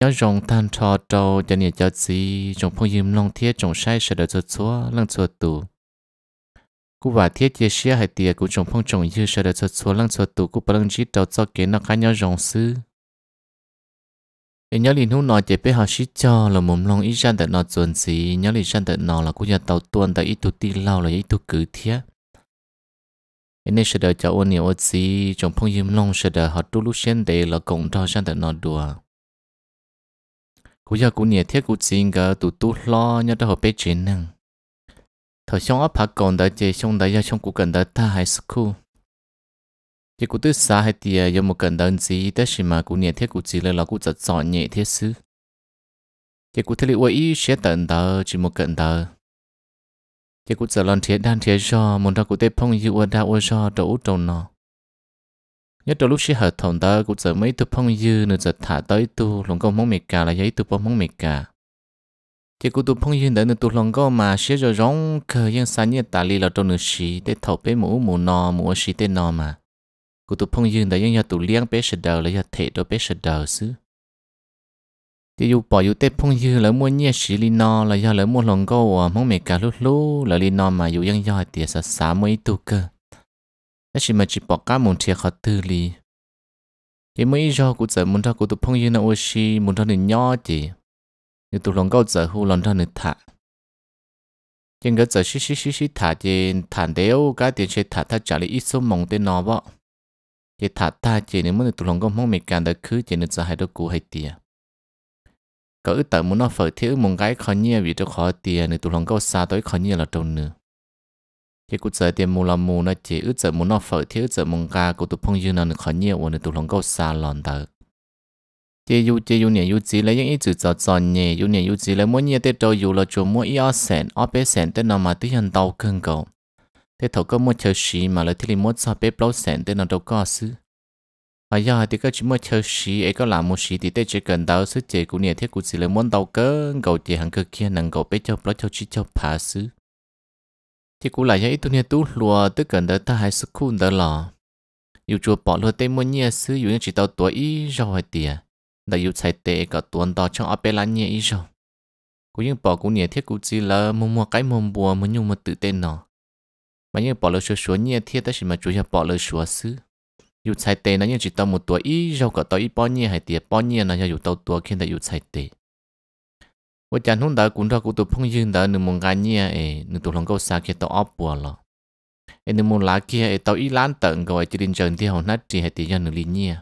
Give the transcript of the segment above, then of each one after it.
nhớ rong than trò trâu, cho nhiều cho gì trong phong yếm long thiết trong sai sẽ đợi cho chúa, lăng chúa tù. Cú và thiết chia sẻ hai tiệt cú trong phong trồng dư sẽ đợi cho chúa, lăng chúa tù cú bằng chỉ đầu cho kế nó khá nhớ rong sư nhớ liền hú nói chỉ biết họ sĩ cho là mồm long ít gian đợi nó chuẩn gì nhớ liền gian đợi nó là cú nhà tàu tuần tại ít tu ti lao là ít tu cử thiết nên sẽ đợi cho ôn nhiều ôn gì trong phong yếm long sẽ đợi họ tu lúc sen để là cộng cho gian đợi nó đùa cú giờ cú nhiệt thiết cú xin gờ tụ tụ lo nhớ đó họ bé chuyện năng thời xong áp phạt còn đợi chế xong đợi giờ xong cú cần đợi ta high school chỉ cú tư xa hay tiề giờ một cần đợi gì đó chỉ mà cú nhiệt thiết cú chỉ là là cú giật chọn nhẹ thiết sư chỉ cú thấy lý ý sẽ tận đợi chỉ một cần đợi chỉ cú giờ lon thiết đan thiết cho muốn ra cú tết phong yêu đã ôi ở cho đâu trong nó nhất trong lúc sẽ sĩ hợp 同 đó cũng giờ mấy tụ phong dư nữa giờ thả tới tu lòng câu mong mệt cả là giấy tụ phong mong mệt cả chỉ cũng tụ phong dư đó nữa tụ lòng câu mà sẽ rồi rong cờ yên xa như tà li là trong nửa sĩ để thầu bé mũ mũ nò, mũ sĩ tên nò mà. Cũng tụ phong dư đó yên nhà tụ liang bé sờ đầu là nhà thể đó bé sờ đầu xứ. Thì dù bỏ dù tết phong dư là mua nhẹ sĩ li nò là do là mua lòng câu mong mệt cả lúc lúc là li nò mà dù yên nhà tiệt sa sa mấy tụ cơ đó chỉ chỉ bỏ muốn cái giờ cũng muốn muốn thả nhưng cái giờ xí xí xí xí thả chỉ thả đều cái tiền sẽ thả thả trả lại ít số mong tên nó vậy thì thả ta chỉ nếu muốn tụ lòng câu mong mình càng được cứ chỉ nên giờ hai đứa cũ hay tiền cỡ tự muốn nó phải thiếu một cái khó nhẹ vì cho khó tiền nên tụi lòng câu xa tới khó nhẹ là trâu nữa chỉ cụ giờ tiền mù là mù nó chỉ ước giờ muốn nó phở thiếu giờ mong ca cụ tụ phong dư nó khó nhiều và nó tụ lòng câu xa lòn tờ. Chỉ yêu chỉ yêu nhiều yêu chỉ lấy những ý chữ cho cho nhẹ yêu nhiều yêu chỉ lấy mỗi nhẹ tết đầu yêu là chỗ mỗi ít sen ở bé sen tết nào mà tí hiện tàu cưng cầu tết thầu có mỗi chờ xí mà lấy thì mỗi sao bé bao sen tết nào đâu có xứ. À giờ thì có chỉ mỗi chờ xí, ấy có làm một xí thì tết chỉ cần tàu sức chỉ của nhiều thiết của chỉ lấy mỗi tàu cưng cầu chỉ hàng cơ kia năng cầu bé cho bao cho chỉ cho phá xứ thì cũng lại những tôi nghe tu lùa tức gần đó ta hay sức khôn đó lò. Yêu chùa bỏ lùa tây môn nhẹ sư yêu chỉ tàu tuổi ý rồi tiệt đã yêu chạy tệ cả tuần đó trong áp lá nhẹ ý rồi cũng những bỏ cũng nhẹ thiết cũng chỉ là mua mua cái mua bùa mua nhung mua tự tên nó. Mà nhưng bỏ lùa số số nhẹ thiết ta chỉ mà chủ nhà bỏ lùa số sư yêu chạy tệ nó nhưng chỉ tàu một tuổi ý rồi cả tàu ý bao nhiêu hay tiệt bao nhiêu nó yêu tàu tuổi khi đã yêu chạy tệ. ว่าจานหุ่นตาคุณทอกูตัวพงยืนตาหนึ่งมงการเนี่ยเอหนึ่งตัวหลงก็สาเกตัวออปัวหรอเอหนึ่งมงลาเกียเอตัวอีล้านเติงก็ไอจีดินเจินที่หอนัดจีเหติยันหนึ่งลินเนี่ย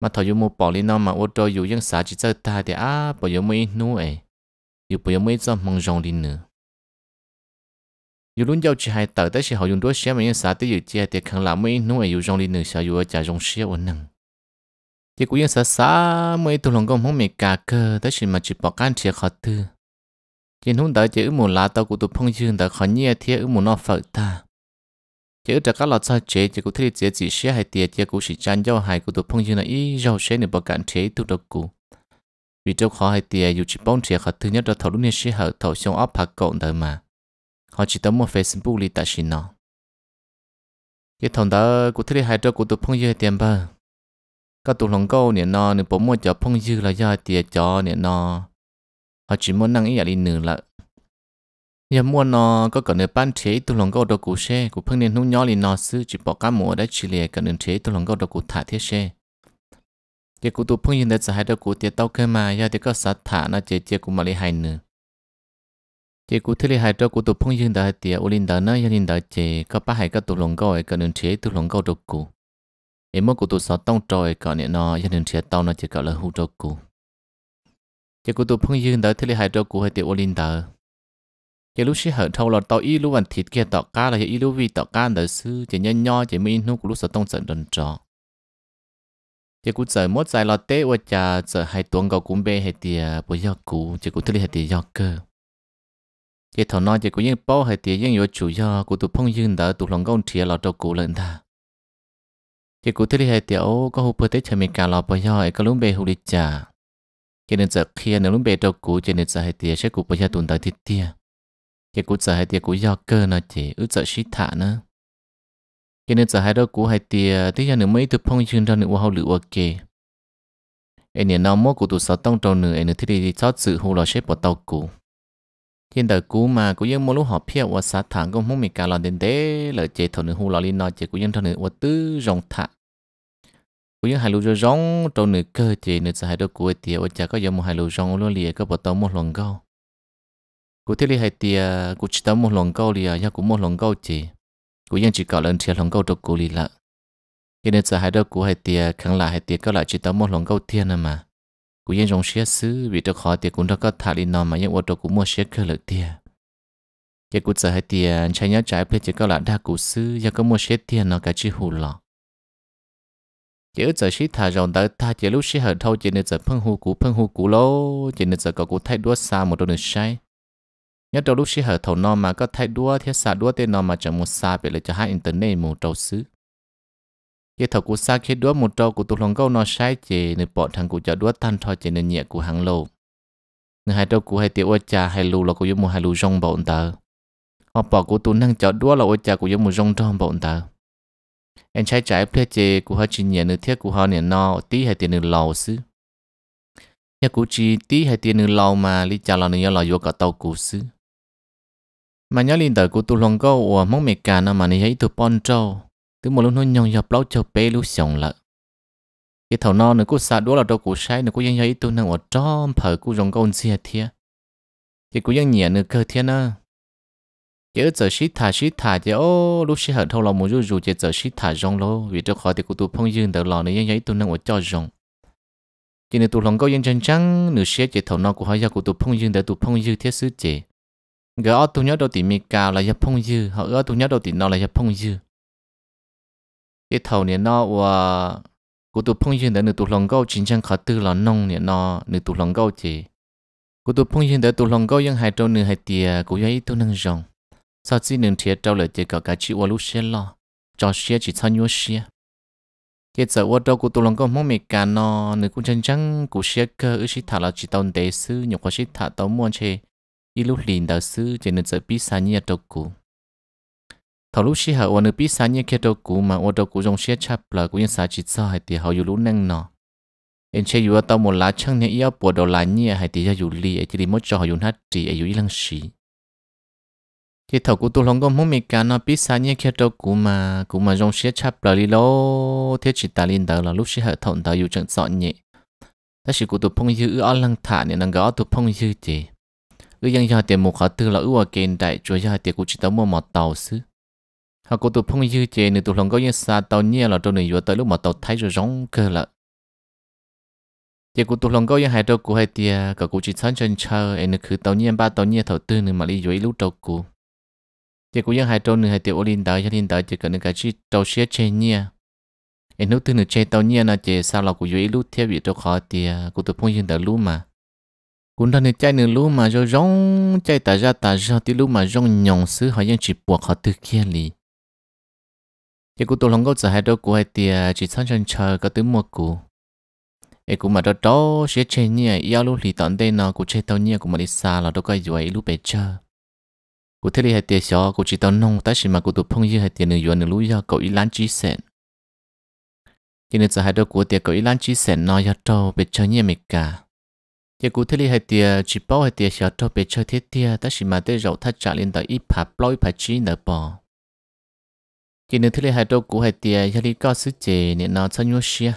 มาถอยยมูปอลินอมาอดจอยู่ยังสาจิเจอตาเดียอาปอยมูอินู้เออยู่ปอยมูอิจอมมงจงลินเนื้ออยู่รุ่นเจ้าจีไฮเติร์แต่เชี่ยหอยุ่งด้วยเชี่ยมันยังสาติอยู่เจียเดียขังหลามูอินู้เออยู่จงลินเนื้อเชี่ยอยู่จ่ายจงเชี่ยวันหนึ่ง chỉ cũng sợ xa mấy tụ lòng công không mệt cả cơ đó chỉ mà chỉ bỏ can chia khó tư. Chỉ không đợi chỉ một lá tao của tụ phong dương đợi khó nhẹ thiệt một nó phật ta. Chỉ ở các lọt sao chế, chỉ cũng thấy chỉ chỉ xe hay tiệt chỉ cũng chỉ chăn cho hai của tụ phong dương là ý rau xe này bỏ can chế tụ đâu cụ. Vì trong khó hay tiệt dù chỉ bông chia khó tư nhất là thầu lúc này xe hở, thầu xong áp hạt cộng đời mà. Họ chỉ tấm một Facebook li ta xin nó cái thằng đó cũng thấy hai trâu của tụ phong dương tiền bờ các tụ lòng câu nè nó nè bố mua cho phong dư là do tiệt cho nè nó họ chỉ muốn năng ý là đi nửa là giờ mua nó có cần nửa ban chế tụ lòng câu đồ cụ xe của phong nên hung nhỏ liền nó sư chỉ bỏ cá mùa đã chỉ lìa cần nửa chế tụ lòng câu đồ cụ thả thiết xe. Giờ cụ tụ phong dư đã sợ hai đồ cụ tiệt tao cơ mà giờ thì có sát thả nó chế chế cụ mà lấy hai nửa. Chế cụ thứ hai đồ cụ tụ phong dư đã tiệt, ô linh đã nó giờ linh đã chế có ba hai cái tụ lòng câu ấy cần nửa chế tụ lòng câu đồ cụ em mất của tụ sáu tông trời còn nè nó, gia đình trẻ tông nó chỉ gọi là hú trâu cụ chỉ của tụi phong dương đỡ thế hai trâu cụ hay tiểu olin linh đỡ chỉ lúc xí hở thâu là tao y lúc ăn thịt kia tao cá là ý lúc vì tao cá đỡ sư chỉ nhân nho, chỉ mới nút của lúc sáu tông trận đần trò chỉ cụ giờ mốt dài là tê và cha giờ hai tuần cầu cũng bê hay tiề bởi do cụ chỉ cụ thế hai tiề do cơ. Chỉ thằng nó chỉ cụ những bao hay tiề những yếu chủ do, của tụi phong dương đỡ tụ lòng công thiệt là trâu cụ lên ta. Chỉ cụ thể hệ tiểu có hụt bớt tết chemi cả lọ bây giờ có lúc bề hụt đi trả cho nên giờ khi nếu lúc bề đâu cụ cho nên giờ hệ tiểu sẽ cụ bây giờ tuần tới thịt tia chỉ cụ giờ hệ tiểu cụ do cơ nó chỉ ước giờ shit thả nữa cho nên giờ hệ đâu cụ hệ tiểu tí giờ nếu mấy thứ phong chương ra nữa hậu lựa ok em nè nó mua cụ tụ sáu tông trâu nữa em nữa thì đi chót sự hù lò xếp bỏ tàu cụ hiện đời cũ mà cũng dân mua lúc họ phía và sát thẳng cũng muốn mình cả lòn đến thế lợi chế thầu nữ hù lò lên nó chế cũng dân thầu nữ và tứ rong thả. Cũng dân hai lũ rong, trâu nữ cơ chế nữ sẽ hai đôi cụ tiệt và chả có giống một hai lũ rong luôn lìa có bỏ tao một lần câu cú thiết li hai tiệt cú chỉ tao một lần câu lìa ya cũng một lần câu chế cũng dân chỉ có lần thiệt lần câu trâu cú lì lại hiện nên sẽ hai đôi cú hai tia khẳng lại hai tia có lại chỉ tao một lòng câu thiên mà cú yên dùng xe xứ vì tôi khó tiệt cũng đã có thả đi nọ mà những ô tô cũng mua xe cơ lực tia. Giờ cú giờ hai tiền chạy nhớ trái plei chỉ có là đa cú xứ giờ có mua xe tiền nó cả chỉ hù lọ. Giờ giờ xí thả rồng đã ta chỉ lúc xí hở thâu chỉ nên giờ phân hù cú phân hù cú lô, chỉ nên giờ có cụ thay đua xa một đôi nữa sai nhớ đầu lúc xí hở thầu nọ mà có thay đua thiết xa đua tên nọ mà chẳng một xa về lại cho hai internet một đầu xứ cái thầu của sa khi đuối một trâu của tụt lòng câu nó sai chỉ nên bỏ thằng của cho đuối tan thôi chỉ nên nhẹ của hàng lâu người hai trâu của hai tiểu cha, hai lù là của giống một, hai lù rong bọn ta. Họ bỏ của tụ năng cho đuối là ôi cha của giống một rong rong bọn ta. Em trái trái phía chế của họ chỉ nhẹ nữa thiết của họ nè no, tí hai tiền nữa lầu xứ. Nhà của chị tí hai tiền nữa lầu mà lý cha là nữa là vô cả tàu của xứ. Mà nhớ linh đời của tụ lòng câu ở mong mẹ cả nó mà này thấy tụ pon trâu. Từ một lúc nó nhong dọc lâu chờ bê lúc xong lợ Cái thầu non nữa cô xả đúa là đâu cô sai nữa cô dân giấy tôi năng ở trong phở cô rong con xe thia. Cái cô dân nhẹ nữa cơ thia nữa chế giờ xí thả xí thả chế ô lúc xí hở thâu lòng muốn rủ rủ chế giờ xí thả rong lô. Vì cho khỏi thì cô tu phong dương đỡ lò này dân giấy tôi năng ở cho rong. Chỉ nên tu lòng câu dân chân chân, nửa xí chế thầu non của họ gia cô tu phong dương đỡ tu phong dương thiết sứ chế gỡ tu nhớ đầu tỉ mi cao là gia phong dương họ gỡ tu nhớ đầu tỉ nó là gia phong dương cái thầu này và cụ tụ phong hiện tại nữ tụ lòng câu chính trang tư là nông này nó nữ tụ lòng chỉ cụ tụ phong hiện tại tụ lòng câu nhưng hai trâu nữ hai tìa ấy tụ năng rồng sau khi nữ thiệt trâu lại chỉ chị và lúc xe lo cho xe chỉ tham nhu xe cái giờ qua trâu cụ tụ cả nó nữ cũng chân trắng cụ xe cơ ư sĩ thả chỉ tàu tế sư nhục qua sĩ thả mua chê ít lúc liền đạo chỉ nữ giờ biết sao nhia thảo lúc xí hở ôn được biết sao như kia đâu cú mà ôn đâu cũ trong xe chắp là cũng như sao chít sao hay thì họ dù lú năng nọ em chơi dù tàu một lá chăng này yếu bộ đầu lá nhia hay thì dù lì ấy chỉ đi mất cho họ dùng hát trì ấy dù ý lăng xì thì thầu cũ tôi không có muốn mình cả nó biết sao như kia đâu cú mà cú mà trong xe chắp là đi lô thiết chỉ ta lên đầu là lúc xí hở thọn tao dù chẳng sợ nhẹ ta chỉ cũ tôi phong dư ở lăng thả nên năng gõ tôi phong dư gì ư dân cho tiền một họ tư là ư ở kênh đại chúa cho tiền cũ chỉ tao mua một tàu xứ họ cố tụ phong như chế nữa tụ lòng có những xa tàu nhẹ là trong này vừa tới lúc mà tàu thấy rồi rong cơ là chế của tụ lòng có những hai đầu của hai tia cả cố chỉ sáng chân chờ em cứ tàu nhẹ ba tàu nhẹ thầu tư nữa mà đi dưới lúc đầu cố chế của những hai đầu nữa hai tia ô linh tới cho linh tới chỉ cần cái chỉ tàu xe chế nhẹ em lúc tư nữa chế tàu nhẹ là chế sao là của dưới lúc theo vị cho khó tia của tụ phong như tới lúc mà cũng đang chạy nửa lúc mà rồi rong chạy tà ra tà ra tí lúc mà rong nhong xứ họ vẫn chỉ buộc họ từ kia liền cái cụ tôi không có hai đôi cụ hai tia chỉ sang chân chờ có tứ một cụ ấy cụ mà đó đó sẽ chơi nhẹ yêu lúc lì tận đây nó cụ chơi tao nhẹ cụ mà đi xa là đâu có gì lúc bé chờ cụ thấy đi hai tia xó cụ chỉ tao nông ta chỉ mà cụ tụ phong như hai tia nửa yuan nửa lúa do cậu ý lan chỉ sẹn cho nên giờ hai đôi cụ tia cậu ý lan chỉ sẹn nó do trâu bé chờ nhẹ mệt cả cái cụ thấy đi hai tia chỉ bảo hai tia xó trâu bé chờ thiết tia, ta chỉ mà tới rậu thắt trả lên tới ít phạt lôi phạt chi nở bò chỉ nên thứ này hai đâu cũng hai tiền gia đi có sức chế nên nó cho nhau xia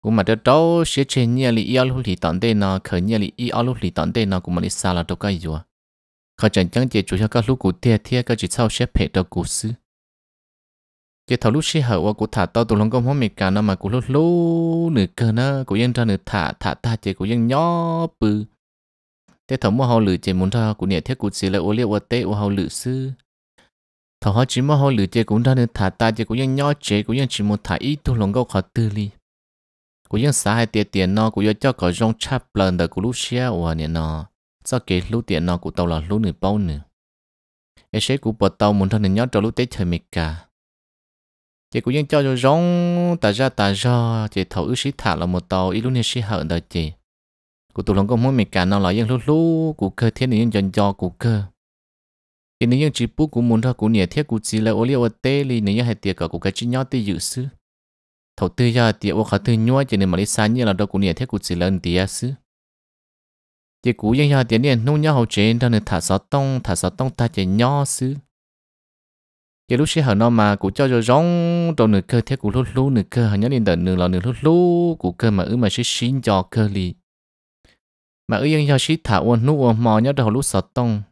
cũng mà đó đâu xia chế nhà li yêu lúc li tận đây nó khởi nhà li yêu lúc li tận đây nó cũng mà đi xa là đâu có gì khởi chẳng chẳng chế chủ cho các lúc cụ tia tia các chỉ sau xếp hệ đâu cụ sư chế thầu lúc xia hậu và cụ thả tao tụ lòng công hóa mình cả nó mà cụ lúc lúc nửa cơ nó cụ yên ra nửa thả thả ta chế cụ yên nhỏ bự thế thầu mua hậu lử chế muốn ra cụ nhẹ thiết cụ xì lại ô liu ô tê ô hậu lử sư thọ họ chỉ mà họ lựa chế cũng đã nên thả ta chế cũngยังnhỏ chế cũngยังchỉ một thả ít tu lòng câu khó tư li cũngยังxả hai tiền tiền nó cũngยังcho có rong chắp lần đời của lúc xia và nè nó cho cái lúc tiền nó cũng tàu là lúc nửa bao nữa ấy sẽ cũng bỏ tàu muốn thằng nhỏ cho lúc tết thời mệt cả chế cũngยังcho cho rong ta ra ta ra chế thầu ước sĩ thả là một tàu ít lúc này sĩ hận đời chế của tụ lòng câu muốn mệt cả nó làยังlúc lúc của cơ thiên nàyยังcho của cơ thì nếu như chỉ bút cũng muốn thôi, cũng nhẹ thiết cũng chỉ là ô liu tê li nếu như hai tiệc cả cũng cái chỉ nhau tê dự sư. Thầu tư ra tiệc ô khá tư nhua chỉ nên mà đi xa như là đâu cũng nhẹ thiết cũng chỉ là lần tiệt sư. Chỉ cú yang ra tiệc nên nông nhau hậu chế đó nên thả sáu tông, thả sáu tông ta chỉ nhau sư. Chỉ lúc xưa nó mà cũng cho rồi rong đầu nửa cơ thiết cũng lúc lúc nửa cơ họ nhớ đến đợt nửa lò nửa lúc lúc cũng cơ mà ư mà sẽ xin cho cơ li mà ư yang ya sĩ thả ôn nụ ôn mò nhớ đầu lúc sáu tông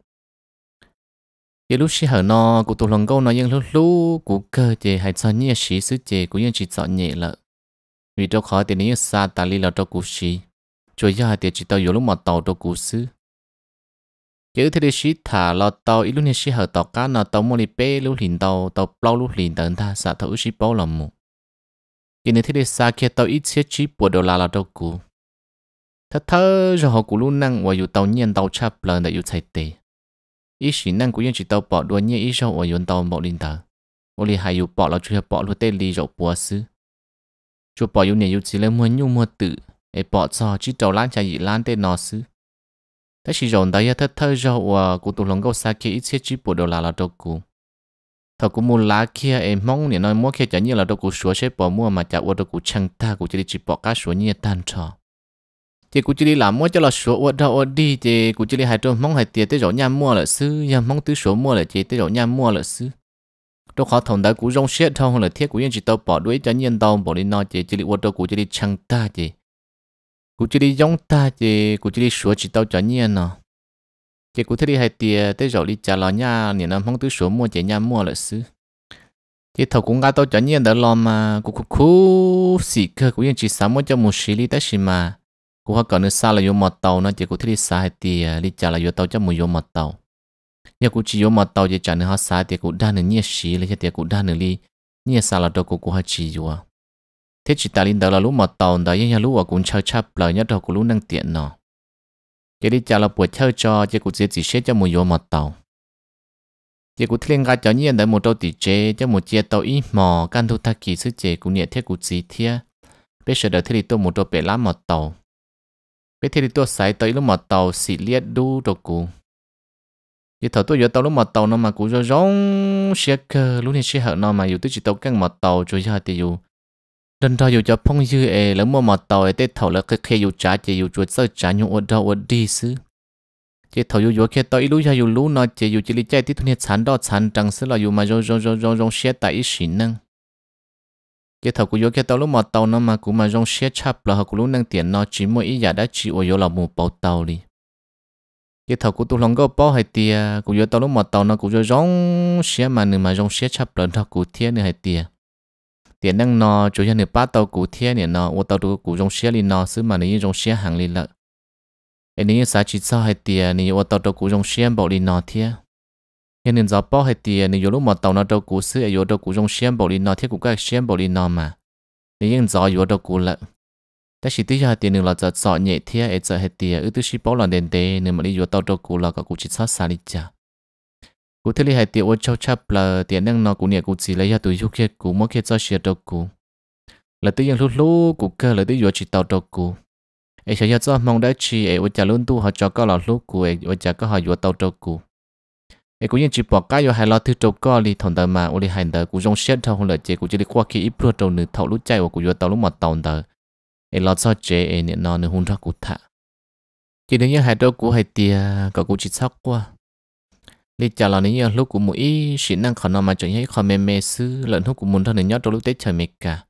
giờ lúc xí hở nó cụ tụ lòng câu nó nhưng lúc lúc cụ cơ chế hay cho nhẹ xí sứ chế cụ nhưng chỉ chọn nhẹ lợ. Vì đâu khó thì nếu xa ta lý là đâu cụ xí cho giờ thì chỉ tao yếu lúc mà tàu đâu cụ xứ. Chứ thế thì xí thả là tàu ít lúc này xí hở tàu cá nó tàu mua đi bê lúc liền tàu tàu bao lúc liền tận ta xả thấu xí bao lòng mù. Giờ thế thì xa kia tàu ít xí chỉ bộ đồ là là đâu cụ. Thật thơ rồi họ cụ lúc năng và dù tàu nhiên tàu chắp lần đã yêu chạy tệ ý sĩ năng của yên chỉ tàu bỏ đua nhẹ ý sau ở yên tàu một linh tờ ô li hay yu bỏ là chủ bỏ luôn tên li rộng bùa sư chủ bỏ yu này yu chỉ là mua nhu mua tự để bỏ cho chỉ tàu lan chạy lan tên nó sư thế chỉ rộng đấy thật thơ rộng và cụ tụ lòng câu xa kia ít chết chỉ bộ đồ là là đâu cụ thọ cụ mua lá kia em mong nè nói mua kia chả như là đâu cụ sửa sẽ bỏ mua mà chả qua đâu cụ chăng ta cụ chỉ chỉ bỏ cá sửa như tan trò chị cũng chỉ đi làm mua cho là số ở đâu ở đi chị cũng chỉ đi hai trăm mong hai tiền tới rồi nhà mua là sư nhà mong tới số mua là chị tới rồi nhà mua là sư đâu khó thằng đó cũng rong xét thôi là thiết cũng chỉ tao bỏ đuổi cho nhân tao bỏ đi nó chị, chỉ đi ở đâu cũng chỉ đi chăng ta chị. Cũng chỉ đi giống ta chị cũng chỉ đi số chỉ tao cho nhân nó chị cũng thấy đi hai tiền tới rồi đi trả lo nhà nhà nó mong tới số mua chị nhà mua là sư chị thầu cũng ngã tao cho nhân đó lo mà cũng cũng khu xì cơ cũng chỉ sắm mua cho một xí lý tới xí mà cú họ còn nữa xa là vô một tàu nó, chỉ cú thích xa thì à, đi trả là vô tàu cho mùi vô một tàu. Giờ cú chỉ vô một tàu, chỉ trả nữa họ xa, thì cú đa nữa nhẹ xí lấy thì cú đa nữa đi nhẹ xa là đâu cú cú họ chỉ vô à. thế chỉ ta linh đó là lúc một tàu đó nhưng lúc ở cũng chơi chắp lời nhất đâu cú lúc năng tiện nó cái đi trả là buổi chơi cho chỉ cú chỉ chỉ xếp cho mùi vô một tàu. Chỉ cú thiên ga cho nhiên đấy một đâu tỷ chế cho một chia tàu ít mò căn thu ta kỳ sức chế cú nhẹ thế cú chỉ thiê bây giờ đợi thế thì tôi một đâu bể lá một tàu bé thì tôi sai tới lúc mà tàu xì liệt đu đồ cụ, thì thầu tôi giờ tàu lúc mà tàu nó mà cụ rồi rong xe cơ lúc này xe hở nó mà dù tôi chỉ tàu căng mà tàu rồi giờ thì dù. Lần thầu dù cho phong dư ê lỡ mua mà tàu ê tết thầu là cái khi dù trả chỉ dù chuột sơ trả nhung ở đâu ở đi xứ. Chỉ thầu dù dù khi tàu lúc giờ dù lúc nó chỉ dù chỉ lý chạy tí thu nhiệt sản đó sản trăng xứ là dù mà rong rong rong rong rong xe tại ý xịn năng cái thầu của yo cái tàu lúc mà tàu nó mà cũng mà rong xe chắp là họ cũng lúc năng tiền nó, chỉ mỗi ý giả đã chỉ ở yo là một bao tàu đi. Cái thầu của tôi lòng có bao hay tia của yo tàu lúc mà tàu nó cũng rong xe mà nửa mà rong xe chắp là nó cũng thiên nửa hay tia tiền năng nó chủ yếu nửa ba tàu cũng thiên nửa nó ô tàu tôi cũng rong xe đi nó xứ mà nửa rong xe hàng đi lợ. Anh nửa sáng chỉ sao hay tia nửa ô tàu tôi cũng rong xe bảo đi nó thiên hiện nên giờ bao hết tiền nên lúc mà tàu nó đâu cú sửa, ở đâu cú trong xem bảo linh nó thiết cú các xem bảo linh nó mà. Nên hiện giờ ở đâu cú lợ ta chỉ tiếc hết tiền nên là giờ sợ nhẹ thiết ở giờ hết tiền. Ư tức chỉ bảo là đền tê nên mà đi vô tàu đâu cú là có cú chỉ sợ xa đi chả. Cú thiết li hết tiền ô châu chắp là tiền năng nó cú nhẹ cú chỉ lấy ra túi giúp kia cú mất kia cho xe đâu cú là tự nhiên lúc lúc cú cơ là tự vô chỉ tàu đâu cú ấy sẽ cho mong đã chỉ ấy ô chả luôn tu họ cho các là lúc cú ấy ô chả có họ vô tàu đâu cú cái cũng như chỉ bỏ cái rồi hai lo thứ trâu co thì thằng tờ mà ôi hành đời cũng trong xét thâu không lợi chế cũng chỉ đi qua khi ít bữa trâu nữ thầu lúc chạy của cũng vừa tàu lúc mặt tàu tờ cái lo sao chế cái nè nó nửa hôn ra cũng thả. Chỉ đến như hai đôi của hai tia có cũng chỉ sắc qua. Đi chả là nếu như lúc cũng mũi chỉ sĩ năng khả năng mà chẳng thấy khó mê mê sư lợn hút cũng muốn thằng này nhớ trâu lúc tết trời mệt cả.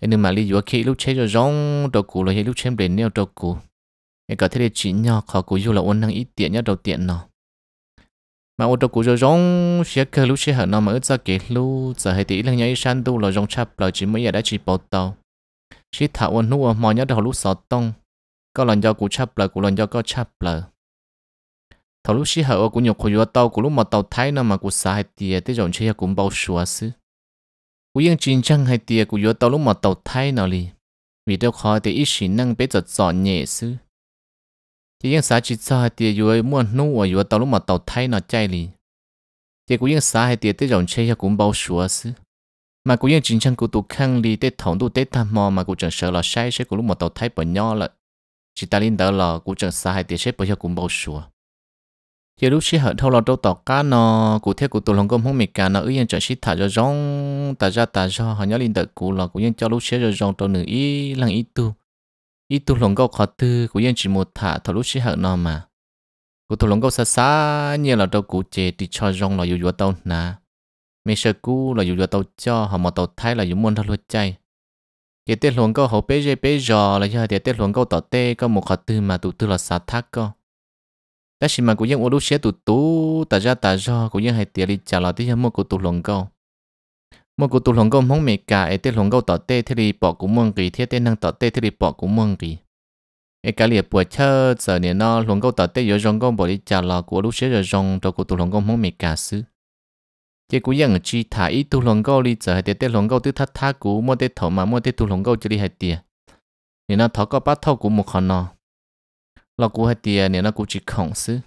Cái nên mà đi vừa khi lúc chế rồi rong trâu cũng là lúc chém đến neo trâu cũng cái có thể chỉ nhỏ khỏi cũng dù là ôn năng ít tiện nhớ đầu tiện nào mà ô tô cũ rồi rong xe cơ lúc xe hở nó mà ướt ra kể lu giờ hay tỷ lần nhảy san tu là rong chắp là chỉ mới giờ đã chỉ bỏ tàu. Chỉ thảo ôn nu mò nhớ đầu lúc sọt tông. Có lần do cũ chắp là cũ lần do có chắp là. Thầu lúc xe hở cũ nhục khối tàu cũ lúc mà tàu thái nó mà cũ xa hay tí tới rong chơi cũng bao xua sư cũ yên chiến tranh hay tí cũ tàu lúc mà tàu thái nó li vì đâu khó thì ít xin năng biết giật giọt nhẹ sư chỉ những xã chỉ cho thì vừa mua nô ở vừa tàu lúc mà tàu thay nó chạy đi chỉ cũng những xã hay thì tới dòng chơi cũng bao sủa xứ mà cũng những chính chân của tụ khăn đi tới thòng tụ tới tham mò mà cũng chẳng sợ là sai sẽ của lúc mà tàu thay bỏ nhỏ lại chỉ ta linh đó là cũng chẳng xã hay thì sẽ bao giờ cũng bao sủa giờ lúc xí hở thâu là đâu tỏ cá nó cụ theo cụ tụ lòng công không mệt cả nó ư yên cho xí thả cho rong ta ra ta cho họ nhớ linh đợi cụ là cũng yên cho lúc xí cho rong tàu nữ ý lăng ý tu ý tu lòng câu khó tư của yên chỉ một thả thâu lúc xí hở nó mà. Cụ tu lòng câu xa xa như là đâu cụ chế thì cho rong là dù tàu nà. Mấy sợ cú là dù tàu cho, họ mà tàu thái là dù muốn thâu lúc chay. Cái tết lòng câu hậu bế dê bế giò là do tết lòng câu tỏ tê có một khó tư mà tụ tư là xa thác co. đó là mà của dân ô lúc xe tụ tú ta ra ta ra của dân hay tiền đi trả lại tí mua của tụ lòng câu mua cụ tụ lòng câu mong mẹ cả, ấy tên lòng câu tỏ tê, thế đi bỏ cũng mong kỳ thiết tên năng tỏ tê, thế đi bỏ cũng mong kỳ. Ấy cả liệt bùa chờ giờ nè nó lòng câu tỏ tê giờ rong câu bỏ đi trả lò của lúc xế giờ rong cho cụ tụ lòng câu mong mẹ cả xứ. Chỉ cũng những chi thả ít tụ lòng câu đi giờ hay tên lòng câu tư thắt thắt của mua tên thổ mà mua tên tụ lòng câu chỉ đi hay tiền nè nó thọ có bắt thâu của một con nó lò cú hay tiền nè nó cú chỉ khổng sư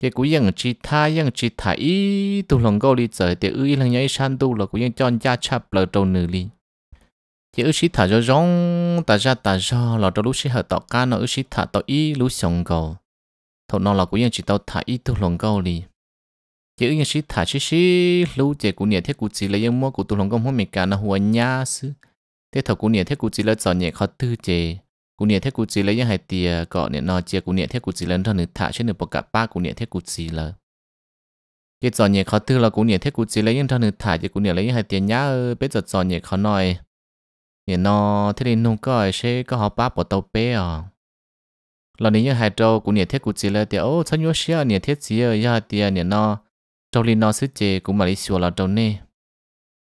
cái cú yên chỉ tha yên chỉ thả ý tu lòng câu đi chơi để ư lần nhảy san tu là cú yên chọn gia cha lờ trâu nữ li chỉ ư chỉ thả cho rong ta ra ta ra là trâu lúc chỉ hợp tọ ca, nó ư chỉ thả tọ ý lúc sống cầu thầu nó là cú yên chỉ tao thả ý tu lòng câu đi chỉ ư yên chỉ thả chỉ chỉ lúc chỉ cú nhảy thiết cú chỉ là yên mua cú tu lòng câu hôm mình cả, nó huân nhá sư thế thầu cú nhảy thiết cú chỉ là chọn nhẹ khó tư chế cú niệm thế cụ chỉ lấy những hai tia cọ niệm nó chia, cú niệm thế cụ chỉ lên thân nửa thả trên nửa bọc cả ba cú niệm thế cụ chỉ là cái trò nhẹ khó tư là cú niệm thế cụ chỉ lấy những thân nửa thả chỉ cụ niệm lấy những hai tia nhá ờ, bây giờ trò nhẹ khó nói. Niệm nó thế nên nung coi sẽ có họ ba bỏ tàu bé à. Lần này hai trâu, cú niệm thế cụ chỉ là tia ô, sao nhớ xia niệm thế chỉ ở ya tia niệm nó trâu linh nó sức chế cũng mà đi xua là trâu nè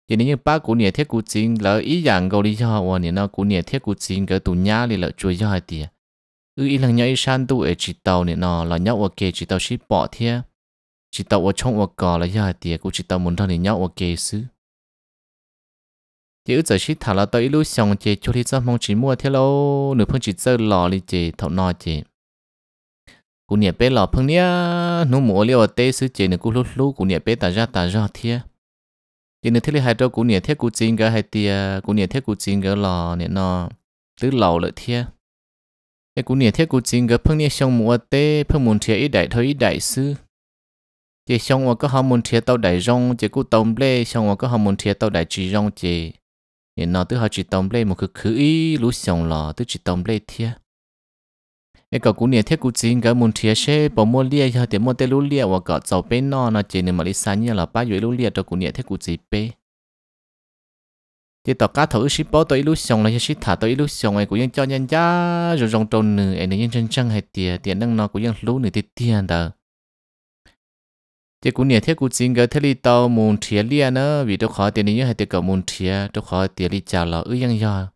thì nếu như ba cụ nhà thiết cụ chính là ý dạng câu lý do và nếu nó cụ nhà thiết cụ chính cái tù nhá thì là chui do hai tiền ư ý là nhớ ý san tu ở chỉ tàu nếu nó là nhau ok chỉ tàu ship bỏ thế chỉ tàu ở trong ở cò là do hai tiền cú chỉ tàu muốn thằng thì nhau ok xứ. Chỉ ư giờ ship thả là tàu ý lúc xong chỉ cho thì sao mong chỉ mua thế lâu, nửa phương chỉ chơi lò đi chỉ thọ nọ chỉ cụ nhà bé lò phương nia nó mua liệu ở tê xứ chỉ nửa cụ lúc lúc cụ nhà bé ta ra ta ra thế thì nếu thế hai trâu cũ nè thiết cũ chín cái hai tia cũ nè thiết cũ chín cái lò nè nó tứ lầu lợi thiết cái cũ nè thiết cũ chín cái phương nè xong mùa tê phương muốn thiết ít đại thôi ít đại sư. Chỉ xong ở có họ muốn thiết tàu đại rong chỉ cũ tông lê xong ở có họ muốn thiết tàu đại chỉ rong chỉ nè nó tứ họ chỉ tông lê một cái khứ ý lú xong lò tứ chỉ tông lê thiết cái cậu cú nhiệt thiết cú chín cái muốn thiệt sẽ bỏ mua lia cho tiền mua tê lú lia và cậu giàu bên nó nó chỉ nên mà đi sang như là ba dưới lú lia cho cú nhiệt thiết cú gì bê thì tao cá thử ship bao tới lúc xong là ship thả tới lúc xong ấy cũngยังcho nhân giá rồi rong trôn nửa ấy nên chân chân hay tiền tiền năng nó cũngยังlú nửa tiền tiền đó thì cũng nhiều thiết cũng chính cái thế li tao muốn thiệt lia nữa vì tôi khó tiền này hay tiền cậu muốn thiệt tôi khó tiền li chào là ư yang ya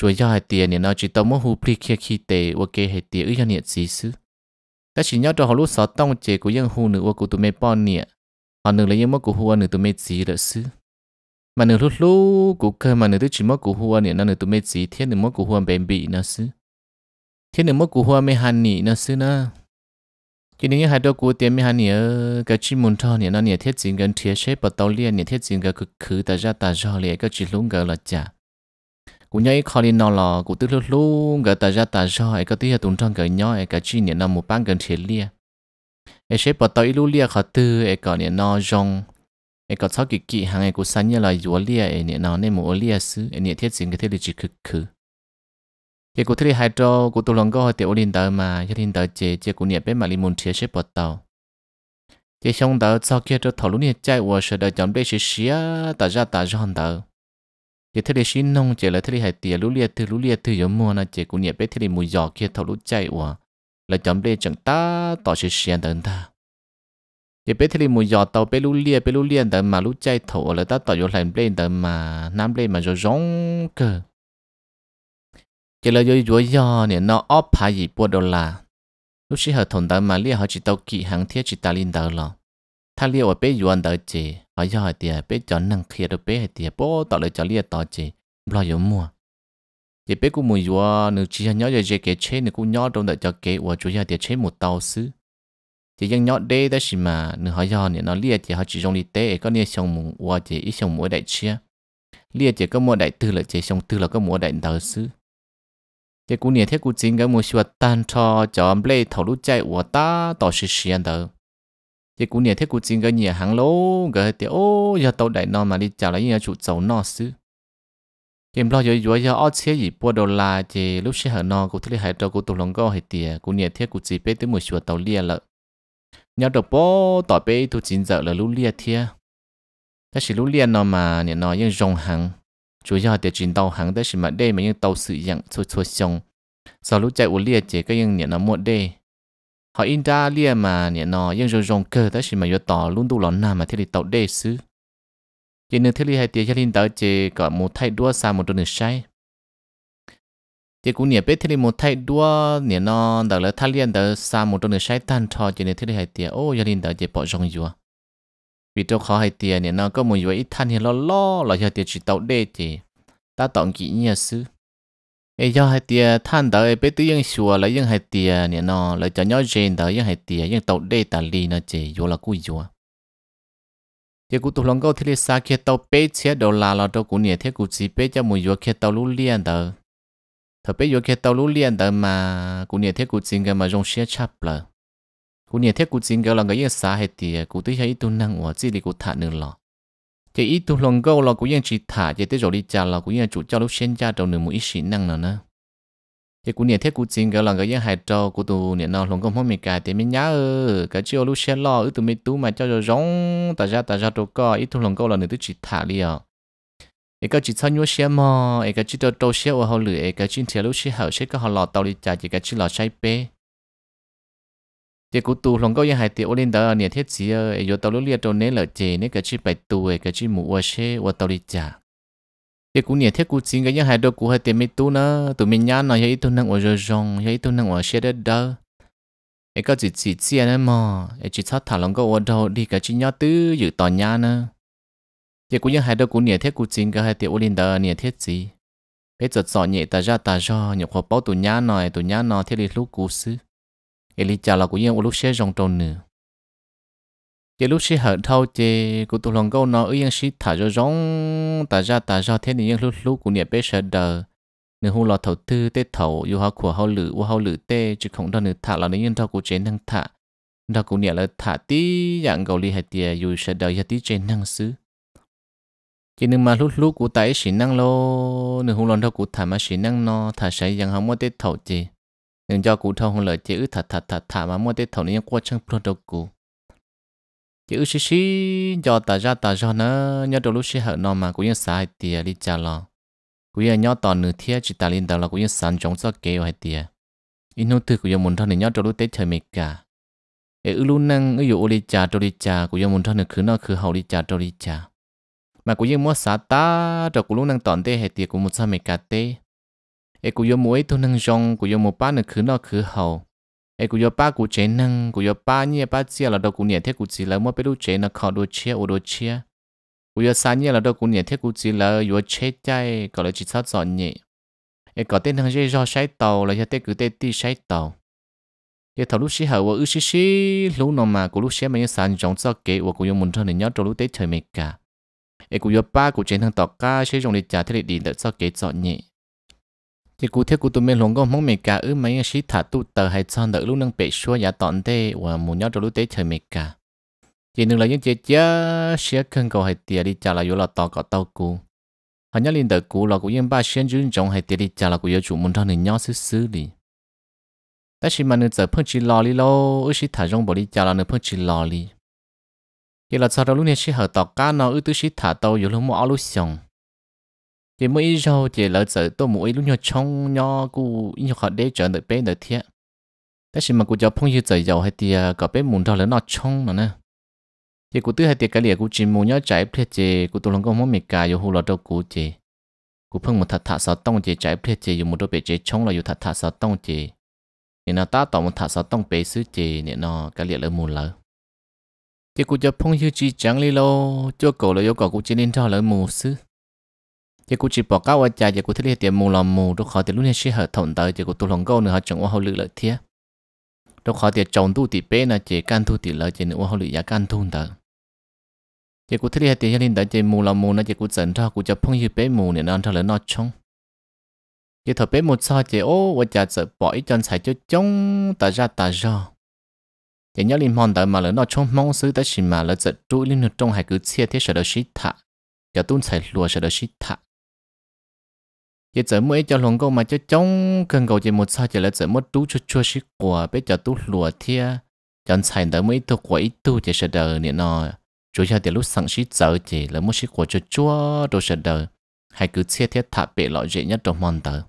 rồi do hai tiền nên nó chỉ tao muốn pli kia khi tệ ok hai tiền ư yang nhiệt gì xứ. Ta chỉ nhớ cho họ lúc sáu tông chế của dân hù nữa của tụi mày bao nè. họ nửa lấy yang mất của hù nửa tụi mày gì đó xứ. Mà nửa lúc lúc của cơ mà nửa thứ chỉ mất của hù nè nó nửa tụi mày gì thiên nửa mất của hù bền bị nó xứ. Thiên nửa mất của hù mày hàn nị nó xứ nó. Cho nên hai đứa của tiền mày hàn nị ở cái chỉ muốn cho nè nó nè thiết gì gần thiết chế bắt đầu liền nè thiết gì gần cứ cứ ta ra ta ra liền cái chỉ lúng gần là chả cũng nhớ khó đi nó là cụ tức lúc lúc gần ta ra ta ra cái tí là tuần trong gần nhỏ, cái chi nè nó một bán gần thiết liền cái chế bắt đầu lúc lia khó tư, cái nè nó rong. Ai có sáu kỳ kỳ hàng ngày của sáng như là dùa lia ai nè nào nên mua lia sư ai nè thiết chính cái thế là chỉ cực khử cái của thế hai trâu của tôi lòng có tiểu linh tờ mà cho linh tờ chế chế của nè bên mà linh muốn chia sẽ bỏ tàu. Cái xong tờ sau kia cho thầu lúc nè chạy qua sợ đợi chọn đây sẽ xía ta ra ta ra hòn tờ cái thế là xin nông, chỉ là thế là hai tiền lú liệt từ lú liệt từ giống mua là chỉ cũng nhẹ bé thế là mùi giò kia thầu lú chạy qua là chấm đây chẳng ta, tỏ sẽ xiên tờ ta. Giờ bé thì một giọt tàu bé lú liệt bé lú liệt đợi mà lú chạy thổ, là ta tỏ vô lại lên đợi mà, nam lên mà rồi rong cơ. Chỉ là do do do nè, nó ấp phải gì bùa đô la lúc xí hợp 同 đợi mà lia họ chỉ tàu kỹ hàng thiết chỉ ta lên đợi lo ta lia ở bé yuan đợi chị họ giờ thì bé chọn năng kia được bé thì bố tỏ lại cho lia tỏ chị lo yếu mua thì bé cũng mùi yuan nếu chỉ nhớ giờ cái chế nếu cũng nhớ trong đợi cho kế và chủ yếu thì chế một tàu xứ chỉ dân nhọ đê đó là mà nửa họ do nè nó lia chỉ họ chỉ dùng đi tế có lia xong mù và chỉ ít xong mỗi đại chia lia chỉ có mua đại tư là chỉ xong tư là có mua đại đầu sư chỉ cú nè thế cú chính cái mua xua tan cho cho play thầu lút chạy và ta tỏ sự xiên đầu chỉ cũng nhẹ thế cũng chính cái nhẹ hàng lô cái thì ô, giờ tàu đại nó mà đi chào lại nhà chủ tàu nó xứ. Kiếm lo giờ rồi giờ ở xe gì bùa đô la chỉ lúc xe hở nó cũng thấy hai trâu cũng tụ lòng go hay tiề cũng nhẹ thế cũng chỉ biết tới một chuột tàu lia lợ. Nhớ được bố tỏi bé tu chính giờ là lúc lia thiê ta chỉ lúc lia nó mà nhẹ nó những rong hàng chủ yếu là chuyển tàu hàng thế chỉ mà đây mà những tàu sử dụng cho cho xong sau lúc chạy u lia chỉ cái những nhẹ nó một đây họ in ra lia mà nhẹ nó những rồi rong cơ đó mà yếu tỏ luôn tu lon nào mà thế thì tàu đây xứ. Chỉ nên thế thì hai tiếng cho linh tới chỉ có một thay đua xa một đôi sai. Chỉ cũng nhẹ biết thế thì một thay đua nhẹ nó đó là thay liên đó xa một đôi sai tan cho chỉ nên thế thì hai tiếng ô cho linh tới chỉ bỏ rong vừa vì trong khó hai tiếng nhẹ nó có một vừa ít than thì lo lo là cho tiếng chỉ tàu đây chỉ ta tổng kỹ nhà xứ ấy cho hai tia than đỡ bé tự yên xua lấy yên hai tia nè nó lấy cho nhau trên đỡ yên hai tia yên tàu đây tà li nó chỉ vô là cùi vô giờ cụ tụ lòng câu thì xa kia tàu bé chia đầu là là đâu cụ nè thế cụ chỉ bé cho mùi vô kia tàu lú liền đỡ. Thở bé vô kia tàu lú liền đỡ mà cụ nè thế cụ chính cái mà rong xe chắp là cụ nè thế cụ chính cái là cái yên xa hai tia cụ tự thấy tu năng của chỉ để cụ thả nữa lọ chỉ ít tu lòng câu là cũng yên chỉ thả chỉ tới rồi đi chả, là cũng yên chủ cho lúc sinh ra đầu nửa mũi xí năng nữa nè. Thì cũng nhiệt thế cũng chính cái là cái yên hại trâu cũng tu nhiệt nào lòng câu không mình cái thì mình nhớ cái chiều lúc sinh lo ít tu mình tu mà cho rồi rong ta ra ta ra đâu có ít tu lòng câu là nửa tới chỉ thả đi à. Cái cái chỉ sao nhau xe mà cái chỉ cho trâu xe ở hậu lửa cái chỉ theo lúc xe hậu xe có họ lò tàu đi chả, chỉ cái chỉ lò say bê chỉ cú tu lòng có yang hai tiểu lên đó nè thiết gì ơi, vô tàu lúc liệt trâu nè lợ chè nè cái chi bảy tu cái chi mù ở xe ở tàu đi trả. Chỉ cú nè thiết cú chính cái yang hai đôi cú hai tiền mấy tu nữa tụi mình nhá nó hay tu năng ở rồi rong hay tu năng ở xe đó đó. Cái cái chỉ chỉ chỉ nữa mà cái chỉ sát thả lòng có ở đâu đi cái chi nhá tứ giữ tòa nhá nữa chỉ cú yang hai đôi cú nè thiết cú chính cái hai tiểu lên đó nè thiết gì bây giờ sợ nhẹ ta ra ta ra nhập kho bao tụi nhá nói tụi nhá nói thiết đi lúc cú xứ cái lý cha là của yên lúc xe rong trâu nữa. Cái lúc xe hở thâu chế của tụ lòng câu nó ấy yên xí thả cho rong ta ra ta ra thế này lúc lúc của nhiệt bé sợ đờ. Nếu hôn lo thầu tư tê thầu yêu hoa của hậu lử của hậu lử tê chứ không đâu nữa thả là nên yên thâu của chế năng thả. Đó của nhiệt là thả tí dạng gầu li hạt tiề dù sợ đờ hạt tí chế năng xứ. Chỉ nhưng mà lúc lúc của tái sĩ năng lô nếu hôn lọ thâu của thả mà sĩ năng nó thả sẽ dạng không có tê thầu chế nhưng do cụ thông không lời chữ thật thật thật, thả mà mua tết thầu nên qua chân pro cụ. Chữ xí xí, do ta ra ta do nó nhớ đầu lúc xí hở nó mà cũng như sai tiề đi trả lo cũng như nhớ tòn nửa thiết chỉ ta lên đầu là cũng như sẵn trong cho kế hoài tiền in nốt thư cũng như muốn thằng này nhớ đầu lúc tết thời mệt cả. Ê, ư luôn năng, ư dụ đi trả đầu đi cha cũng như muốn thằng này cứ nó cứ hậu đi trả đầu đi mà cũng như mua xả ta đầu cũng luôn năng tòn tê hệ tiền cũng một sao mệt cả tê ai cũng có mỗi thu năng rong cũng có một ba nữa khứ nó khứ hậu ai cũng có ba cú chế năng cũng có ba nhẹ ba chia là đâu cú nhẹ thế cú chỉ là mỗi bên chế nó khó đồ chia ô đồ chia. Cũng có sa nhẹ là đâu cú nhẹ thế cú chỉ là có chế chạy có là chỉ sao dọn nhẹ. Ai có tên thằng dây do sấy tàu, là cho tên cứ tên đi sấy tàu. Cái thầu lúc xí hậu ư xí xí lúc nào mà cú lúc xí mà những sản trong cho kế và cú có muốn thằng này nhớ trong lúc tết trời mấy cả. Ai cũng có ba cú chế thằng tọt ca sẽ dùng để trả thế đi để sao kế dọn nhẹ chỉ cụ thiết cụ tụi mình luôn có mong mình cả ư mấy sĩ thả tu tờ hay chọn đỡ lúc nâng bể xua giả tọn tê, và muốn nhớ cho lúc tế chơi mình cả chỉ đừng là những chế chế sẽ cần cầu hay tiền đi trả là yếu là tỏ có tàu cụ họ nhớ linh đợi cụ là cụ yên ba xuyên dưng trong hay tiền đi trả là cụ yếu chủ muốn thằng nên nhớ xứ xứ đi. Ta chỉ mà nên giờ phân chỉ lò đi lô ư sĩ thả rong bỏ đi trả là nên phân chỉ lò đi chỉ là sau đó lúc này sĩ hở tỏ cá nó ư tư sĩ thả tàu yếu lúc mua áo lúc xong thì mỗi giờ thì lỡ giờ tôi mỗi lúc nhỏ trong nhỏ cú như họ để chờ đợi bé đợi thiệt thế thì mà cú cho phong như giờ giàu hay thì à, có bé muốn đâu lớn nó trong mà nè. Thì cú tư hay thì cái liệt cú chỉ muốn nhớ trái thiệt thì cú tôi lòng có muốn mệt cả yêu hồ lọt đâu cú thì. Cú phong một thật thà sáu tông thì trái thiệt thì yêu một đôi bé chế trong là yêu thật thà sáu tông thì. Nên nó ta tỏ một thật sáu tông bé xứ thì nên nó cái liệt lỡ muốn lỡ. Thì cú cho phong như chỉ chẳng li lô, cho cổ là yêu cổ cú chỉ nên cho lỡ mù xứ chỉ cũng chỉ bỏ cao ở nhà chỉ cũng thấy tiền mù làm mù đôi khi tiền lúc này sẽ hở thòng tới chỉ cũng tu lòng câu nữa họ chẳng qua họ lựa lợi thiệt đôi khi tiền chồng tu thì bé là chỉ can thu thì lợi chỉ nữa họ lựa giả can thu tới, chỉ cũng thấy tiền gia đình đó chỉ mù làm mù nó chỉ cũng dẫn ra cũng cho phong như bé mù nên nó thằng lớn nó trông chỉ thở bé một sao chỉ ô ở nhà sợ bỏ ít chân xài cho chống ta ra ta ra chỉ nhớ linh hồn tới mà lớn nó trông mong xứ tới xin mà lớn giật trụi linh nó trông hay cứ chia thế sợ đó xí thả giờ tuôn xài lùa sợ đó xí thả chỉ giờ mỗi cho lòng câu mà cho chống cần cầu chỉ một sao chỉ là giờ mất tú cho chua xí quả bé cho tú lùa thia. Chọn xài đỡ mới tu quả ít tu chỉ sợ đời nè nó chủ cho thì lúc sáng xí giờ chỉ là một xí quả cho chua đồ sợ đời hay cứ chia thế thả bể lọ dễ nhất trong mòn tờ.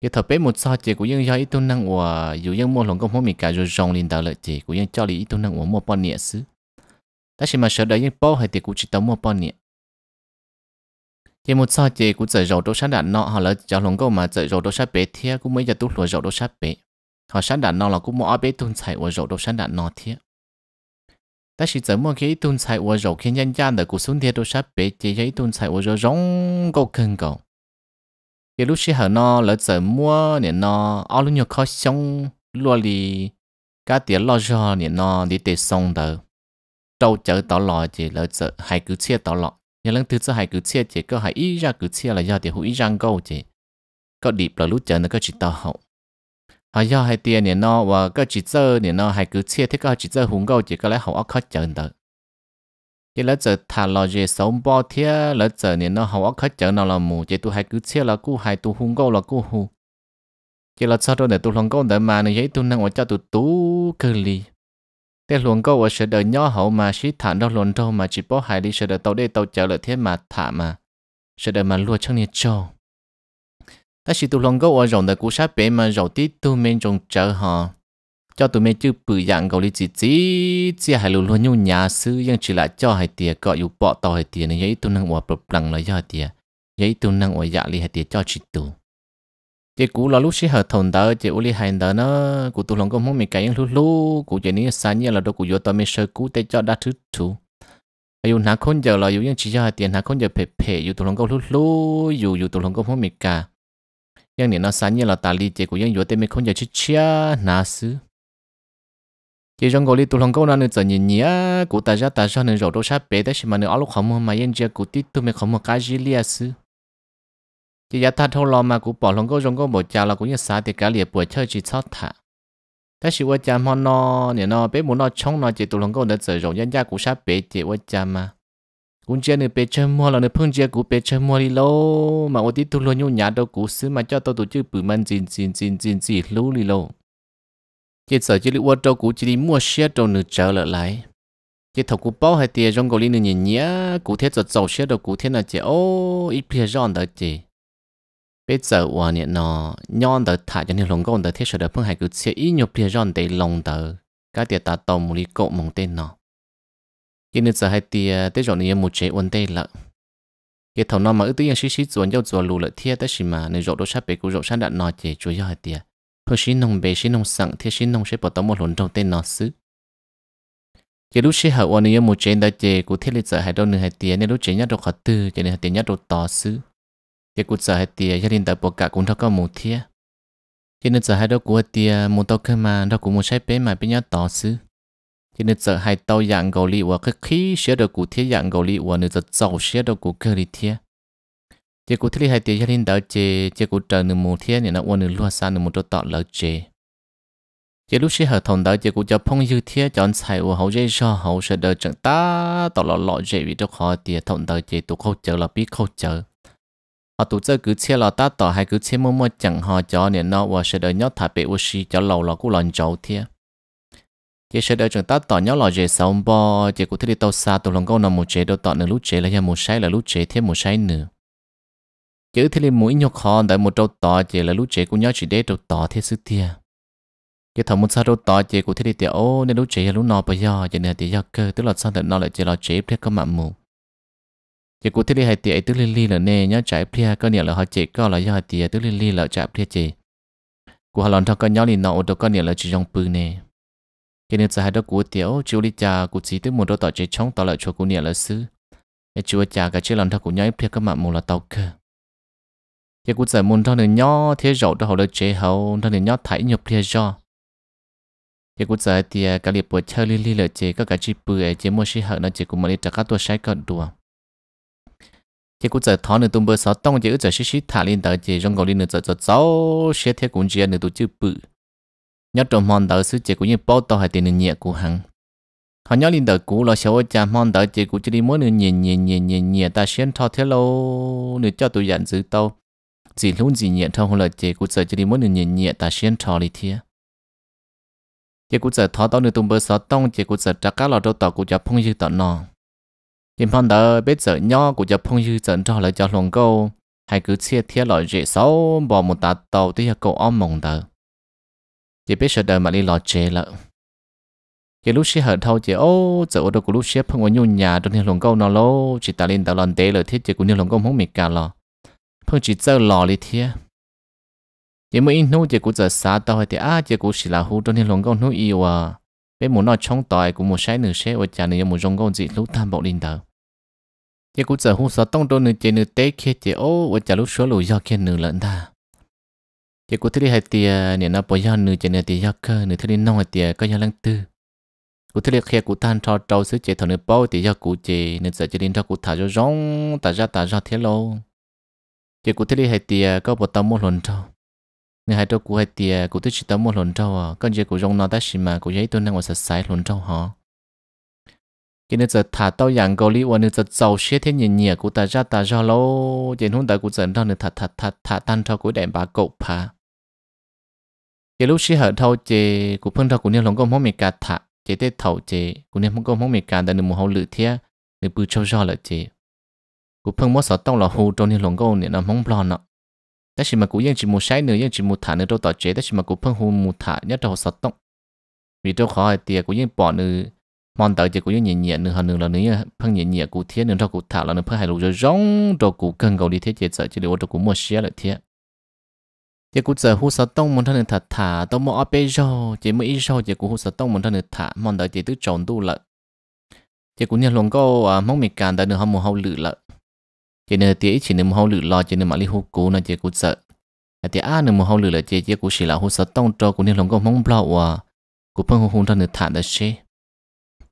Cái thợ bé một sao chỉ của những do ít tu năng của, dù những mua lòng công không mình cả rồi rong lên đầu lợi chỉ của những cho lý ít tu năng của mua bao nhiêu xứ. Ta chỉ mà sợ đợi những bao hay thì cũng chỉ tao mua bao nhiêu thì một sao chị cũng chạy rầu đô sát đạn nọ họ là cho lòng câu mà chạy rầu đô sát bé thiệt cũng mới giờ tu lùa rầu đô sát bé họ sát đạn nọ là cũng mua bé tuôn chạy qua rầu đô sát đạn nọ thiệt ta chỉ chỉ mua cái tuôn chạy qua rầu khiến nhân gian đời cũng xuống thiệt đô sát bé chỉ giấy tuôn chạy qua rầu rong câu cưng cầu. Cái lúc xí hở nọ là chỉ mua nè nọ ở lúc nhiều khó sống, lùa đi cá tiền lo cho nè nọ, đi tết xong đời đâu chở tỏ lò chỉ là chở hai cứ chia tỏ lọ nhà lần thứ thứ hai cứ chia chỉ có hai ý ra cứ chia là do thì hữu ý răng câu chỉ có điệp là lúc chờ nó có chỉ tao hậu hay do hai tiền nè nó và có chỉ chơi nè nó hai cứ chia thế có chỉ chơi hùng câu chỉ có lẽ hậu ác khó chờ đó chỉ là giờ thà lo gì sống bao thế là giờ này nó hậu khó chờ nào là mù chỉ tu hai cứ chia là cú hai tu hùng câu là cú hù, chỉ là sau đó để tu lòng câu để mà này giấy tu năng ở cho tu tú cơ li thế luôn câu ở sẽ đợi nhỏ hậu mà xí thản đó luôn đâu mà chỉ bỏ hai đi sẽ đợi tàu đây tàu chở lại thế mà thả mà sẽ đợi mà lùa trong nhiệt cho ta chỉ tu luôn câu ở rộng đời cú sát bể mà rộng tí tu mình trong chở họ. Cho tụi mình chứ bự dạng cầu lý chỉ chỉ chỉ hai luôn luôn nhung nhà sư nhưng chỉ là cho hai tiền gọi dù bỏ tàu hai tiền này giấy tu năng hòa bập lằng là do hai tiền giấy tụi năng hòa dạ lý hai tiền cho chỉ tu chỉ cú là lúc xí hở thồn đó chỉ uli hành đó nó. Cú tụ lòng công không mình cái những lúc lúc cú chỉ ní sáng như là đâu cú vô tao mình sơ cú để cho đã thứ thú. Yêu nà khôn giờ là yêu những chỉ cho tiền nà khôn giờ phê phê yêu tụ lòng công lúc lúc yêu yêu tụ lòng công không mình cả nhưng nếu nó sáng như là ta li, chỉ cú những vô tao mình khôn giờ chỉ chia nà xứ. Chỉ trong gọi li tụ lòng công nó nên giờ nhìn nhá, cú ta ra ta ra nên rồi đâu sát bể đấy mà nên alo không không mà yên giờ cú tít tụ mình không một cái gì liệt xứ chỉ giá ta thâu lo mà cũng bỏ lòng câu rong câu bộ cha là cũng như xa thì cả liệt buổi chơi chỉ sót thả. Ta chỉ qua cha mòn nó nè nó bé muốn nó chống nó chỉ tụ lòng câu được sử dụng nhân gia cũng sát bé chỉ qua cha mà. Cũng chơi nữa bé chơi mua là nữa phương chơi cũng bé chơi mua đi lô mà ô tí tụ luôn nhau nhà đâu cũng xứ mà cho tao tổ chức bự mân zin zin zin zin zin lú đi lô chỉ sợ chỉ lưu đâu cũng chỉ đi mua xe đâu nữa trở lại lại chỉ thầu cũng bao hai tiền trong cầu linh nữa nhỉ nhỉ cụ thế giật giàu xe đâu cụ, thế là chỉ ô, ít phía giòn đó chỉ bây giờ qua nè nó nhon tờ thả cho nên lồng công tờ thế sợ đó phương hải cứ chia ít nhiều bia rong để lồng tờ cái tiệt ta tàu một lý cộ mong tên nó. Chỉ nên giờ hai tiệt tới rồi này một chế uốn đề lợ. Cái thầu nó mà ước tiếng xí xí chuẩn cho chuẩn lù lợ thiệt đó xí mà, nên rộ đó sát bể cú rộ sát đạn nó chế chúa yếu hai tiệt phương xí nông bể, xí nông sẵn thì xí nông sẽ bỏ tàu một lần trong tên nó xứ. Chỉ lúc xí hậu anh em một chế đã chế cụ thiết lịch giờ hai đâu nửa hai tiệt nên lúc chế nhất đồ khó tư, cho nên hai tiệt nhất đồ to xứ chỉ cũng giờ hết tiền gia đình tại bộ cả cũng đâu có một thiết cho nên giờ hai đôi của tiền một tàu cơ mà đâu cũng một sai bé mà bé nhất tỏ xứ. Cho nên giờ hai tàu dạng gầu lì và cái khí sẽ đồ của thiết dạng gầu lì và nữa giờ giàu sẽ đồ của cơ lì thiết chỉ cụ thấy hai tiếng gia đình tại chế chỉ cụ chờ nửa một thiên nên nó uốn nửa lúa sa nửa một chỗ tỏ lỡ chế chỉ lúc xí hợp 同 đó chỉ cũng cho phong dư thiên chọn xài và hậu dây cho hậu sẽ đợi chẳng ta, tỏ lọ lọ dễ vì đó khó tiền thông đó chỉ tụ khâu chờ là biết khâu chờ họ tụ giờ cứ chia là ta tỏ hay cứ chia mua mua chẳng họ cho nên nó và sẽ đợi nhót thả bể của xí cho lâu là cụ lần trâu thiên chỉ sẽ đợi chúng ta tỏ nhót lọ dễ sống bò chỉ cụ thấy đi tàu xa tụ lòng câu nằm một chế đâu tỏ nửa lúc chế là nhà một sai là lúc chế thêm một sai nữa chứ thì liền mũi nhọc khó đợi một trâu tỏ chỉ là lúc chế cũng nhau chỉ để trâu tỏ thế sự tia chỉ thằng một sao trâu tỏ chỉ của thế đi tiểu ô nên lúc chế là lúc nọ bây giờ chỉ nên tiểu giờ cơ tức là sao tận nọ lại chỉ là chế thế có mạng mù chỉ cụ thể hai tiệt tức liên li là nè nhớ trái pia có nghĩa là họ chỉ có là do tiệt tức liên li là trái pia chỉ cụ họ làm thằng con nhau thì nọ đâu có nghĩa là chỉ trong bự nè cái nên sẽ hai đứa của tiểu chú lý cha cụ chỉ tức một đôi tỏ chỉ chống tỏ lại cho cụ nghĩa là sư cái chúa cha cái chỉ làm thằng của nhau pia có mạng mù là tàu cơ. Giờ cụ giờ muốn thằng này nhỏ thế rậu đó họ được chế hậu thằng này nhỏ thấy nhập thế do giờ cụ giờ tiệt cả cái liệp bộ chơi liên li là chế có cả chỉ bự chế mua sĩ hậu nó chế cũng mà đi trả sai cận đùa giờ cũng giờ thọ này tung bữa sáu tông giờ giờ xí xí thả lên tới chỉ trong cầu lên nữa giờ giờ sáu sẽ thế cũng chỉ nữa tụ chưa bự nhớ trong mòn tới xứ chỉ cũng như bao tàu hay tiền nhẹ của hắn họ nhớ lên tới cũ là sáu cha mòn tới chỉ cũng chỉ đi mỗi nữa nhẹ nhẹ nhẹ nhẹ nhẹ ta xuyên thọ thế lâu nữa cho tụi dặn giữ tàu chỉ luôn gì nhẹ thâu là chỉ cũng giờ chỉ đi mỗi nữa nhẹ nhẹ ta xuyên thọ đi thiệt chỉ cũng giờ thọ tàu nữa tung bơ sáu tông chỉ cũng giờ chắc cá lò đâu tàu cũng cho phong như tàu nọ Kim phong đỡ biết giờ nhỏ của cho phong dư dẫn cho lại cho lòng câu. Hay cứ chia thiết loại dễ xấu bỏ một tạt tàu tới cậu om mộng đó. chỉ biết sợ đời mà đi lo chế lợ. Chỉ lúc xí hở thâu chỉ ô, giờ ô đồ của lúc xí phong ở nhu nhà trong thiên lòng câu nó lô, chỉ ta lên tàu lòn tế lời thiết chỉ của thiên lòng câu không mệt cả lò. Phong chỉ giờ lò đi thiết chỉ mới in nô chỉ của giờ xa tàu thì à chỉ của xí là hú trong thiên lòng câu nô yêu à bé muốn nói trong tỏi của một sai nửa xe ở nhà này một rong câu gì lúc tham bộ linh tàu chỉ cũng giờ hôm sau tông đôi nửa chỉ nửa tế kia chỉ ô ở nhà lúc số lùi do kia nửa lợn ta chỉ cũng thứ hai tia nè nó bỏ do nửa chỉ nửa tia do cơ nửa thứ đi hai tia có do lăng tư. Của thứ kia cụ than cho trâu sứ chế thằng nửa bao tia do cụ chế nửa giờ chế đến cho cụ thả cho rong ta ra ta ra thế lâu. Chỉ cũng thứ hai tia có bỏ tấm một lần trâu người hai trâu của hai tia của tôi chỉ tao một lần trâu à. Con chỉ của rong nó ta xí mà của giấy tôi đang ở sạch sái lần trâu hả. cái nữa giờ thả tao dạng cầu lý và nữa giờ giàu xe thế nhẹ nhẹ của ta ra ta ra lâu trên hôm ta của dẫn ra nữa thả thả thả thả tan cho của đèn bà cậu phá. Cái lúc xí hở thâu chê của phân thâu của nên lòng công mong mệt cả thả. Chê tết thầu chê của nên mong công mong mệt cả đợi một hậu lự thế, nửa bự trâu do là chê. Của phân mất sợ tông là hù trong nên lòng công nên là mong lo nọ đó chỉ mà yên chỉ yên chỉ thả đó chỉ mà thả vì khó tiệt của yên bỏ nữa. Mòn đợi chỉ của yên nhẹ nhẹ nữa, hơn nữa là nữa phân nhẹ nhẹ của thiên nữa cho của thả là nữa phân hai lũ rồi rong cho của cần cầu đi thế chế sợ chỉ để cho của mua xe lại thiệt thì cú giờ hú sợ tông muốn thân thật thả tông mua áp rô chỉ mới ít rô chỉ cú hú sợ tông muốn thân thả. Mòn đợi chỉ tứ tròn tu lợ thì cú nhận luôn có à, mong mình càng đợi nữa không hậu lử lợ chỉ nên tiếc, chỉ nên hậu lử lo, chỉ nên mà li hú cố nó chỉ cố sợ. À tí à nên hậu lử là chỉ chỉ cố chỉ là hú sợ tông cho cố nên lòng có mong bao à. Cố phân hô hôn ra nên thản được xe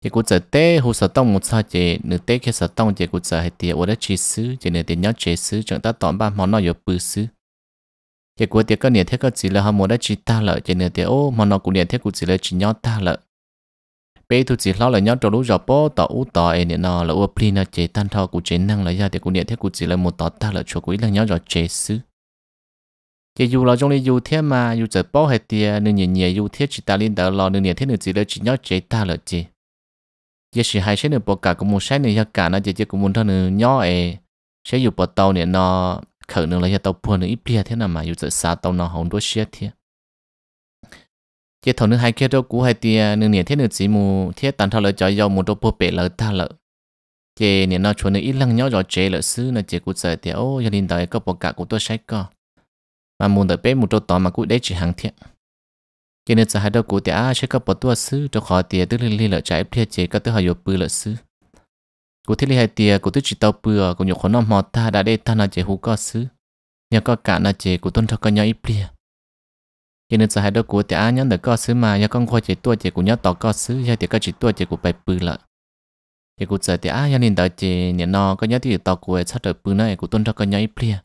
chỉ cố sợ té hú sợ tông một sao chỉ nên té khi sợ tông chỉ cố sợ hay tiếc ở đó chỉ xứ chỉ nên tiếc nhớ chế xứ, chẳng ta tóm ba món nó có bự xứ. Cái cố tiếc cái niệm thế cái chỉ là họ muốn đã chỉ ta lợi cho nên tiếc ô mà nó cũng niệm thế cũng chỉ là chỉ nhau ta lợi bé thu chỉ lo là nhau trong lúc giọt bó, tỏ u tỏ ấy niệm nó là u pli nó chế tan thọ của chế năng là ra thì cũng điện thế của chỉ là một tỏ ta là cho quý là nhau giọt chế xứ cái dù là trong này dù thế mà dù giờ bó hay tia, nên nhẹ nhẹ dù thế chỉ ta lên đỡ lo, nên niệm thế nên chỉ là chỉ nhau chế ta là chế giờ sự hai sẽ nữa bỏ cả cũng một cái nữa cả nó chỉ chỉ cũng muốn thằng nữa nhau ấy sẽ dù bỏ tàu nè nó khởi nữa là hiện tàu buồn nữa ít pli thế nào mà dù giờ xa tàu nó hỏng đuối xe thế chế thầu nữa hai kia đâu cũ hai tia nương nhẹ thế nữa chỉ mù thế tàn thao lợi cho dầu một đôi bộ bể lợi ta lợi. Chế nè nó chuẩn nữa ít lăng nhớ rồi chế lợi sư nó chế cụ sợ thì, ô gia đình đời có bộ cả của tôi sách co mà muốn đợi bé một đôi tỏ mà cụ đấy chỉ hàng thiện. Chế nè sợ hai đôi cụ thì à sẽ có bộ tua sư cho khó tia tức là li lợi trái bia chế có tới hai yêu bự lợi sư cụ thiết lý hai tia, cụ tức chỉ tàu bừa à, cụ nhiều khó nó mò ta đã đây ta là chế hú co sư nhờ có cả là chế cụ tôn cho con nhau ít bia cho nên sẽ hai đứa của thì ai nhớ được có xứ mà, nhờ con khoa chỉ tua chỉ của nhớ tỏ có xứ nhờ thì có chỉ tua chỉ của bài bự lợ. Thì cụ sợ thì ai nhớ nên đợi chỉ nhớ nó có nhớ thì tàu cụ sát được bự này cụ tuân cho con nhớ ít bia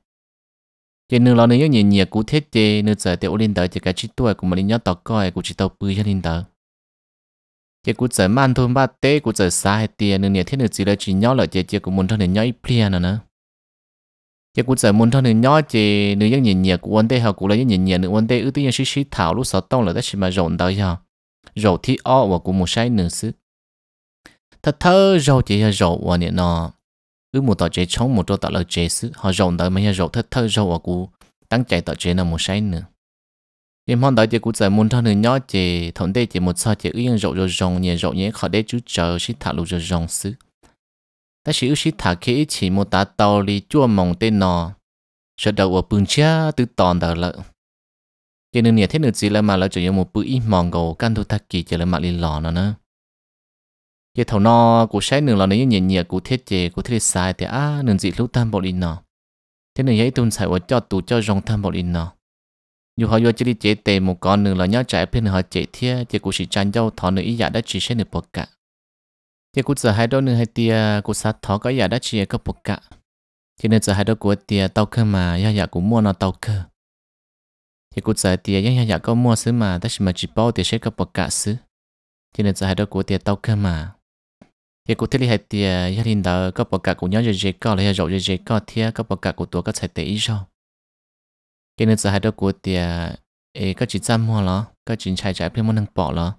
cho nên là nếu nhớ nhẹ cụ thiết chế nên sợ thì ô lên đợi chỉ cái chỉ tua của mình nhớ tỏ coi cụ chỉ tàu bự cho nên đợi. Chỉ cú sợ man thôn ba tế cú sợ sai tiền nên nhớ thế nên chỉ là chỉ nhớ là chỉ chỉ của muốn thằng nên nhớ ít plia nữa nữa chỉ cú giờ muốn thằng này nhỏ chỉ nữa những nhiệt nhiệt cú vấn đề họ cũng là những nhiệt nhiệt nữa vấn đề ưu tiên là xí thảo lúc sau tông là đó chỉ mà rộn tới ya rộn thì o và cũng một sai nữa xứ. Thật thơ rộn chỉ là rộn và nhiệt nọ. Ư một tờ chế chống, một tờ tờ là chế xứ. Họ rộn đó mà rộn thật thơ rộn và cú tăng chạy tờ chế là một sai nữa em mong đợi chỉ cũng giờ muốn thằng người nhỏ chỉ thằng đây chỉ một sao chỉ yên rộn rồi rộng nhẹ rộn nhẹ khỏi để chú chờ sĩ thảo lụ rồi rộn xứ ta chỉ ước sĩ thả khi chỉ một tá tàu li chua mong tên nọ sợ đầu ở bưng cha từ tòn đầu lợ cho nên nhà thế nữa gì là mà là chỉ một bữa ít mong cầu căn thu thắc kỳ chỉ là mà li lò nó nữa cái thầu nọ của sai nương là nếu nhẹ nhẹ của thiết chế của thiết sai thì à nương gì lúc tam bộ li nọ thế nên ấy tuân sai cho tụ cho rong tam bộ li nọ dù họ vô chỉ đi chế tề một con nữa là nhớ chạy bên họ chế thiết chế cũng chỉ trang dâu thọ nữa ý giả đã chỉ sẽ được bậc cả thì cũng giờ hai đôi nữa hai tia cũng sát thọ có giả đã chia có bột cả. Thì nên giờ hai đôi của tia tàu cơ mà ya ya cũng mua nó tàu cơ thì cụ giờ tia yang yang có mua xứ mà, ta chỉ mà chỉ bao thì sẽ có bột cả xứ. Thì nên giờ hai đôi của tia tàu cơ mà. Thì cụ thấy hai tia gia đình đó có bột cả của nhau rồi có lại rồi rồi có thì có bột cả của tôi có thể để ý rồi thì nên giờ hai đôi của tia ấy có chỉ chăm mua nó có chỉ chạy chạy phía muốn nâng bỏ nó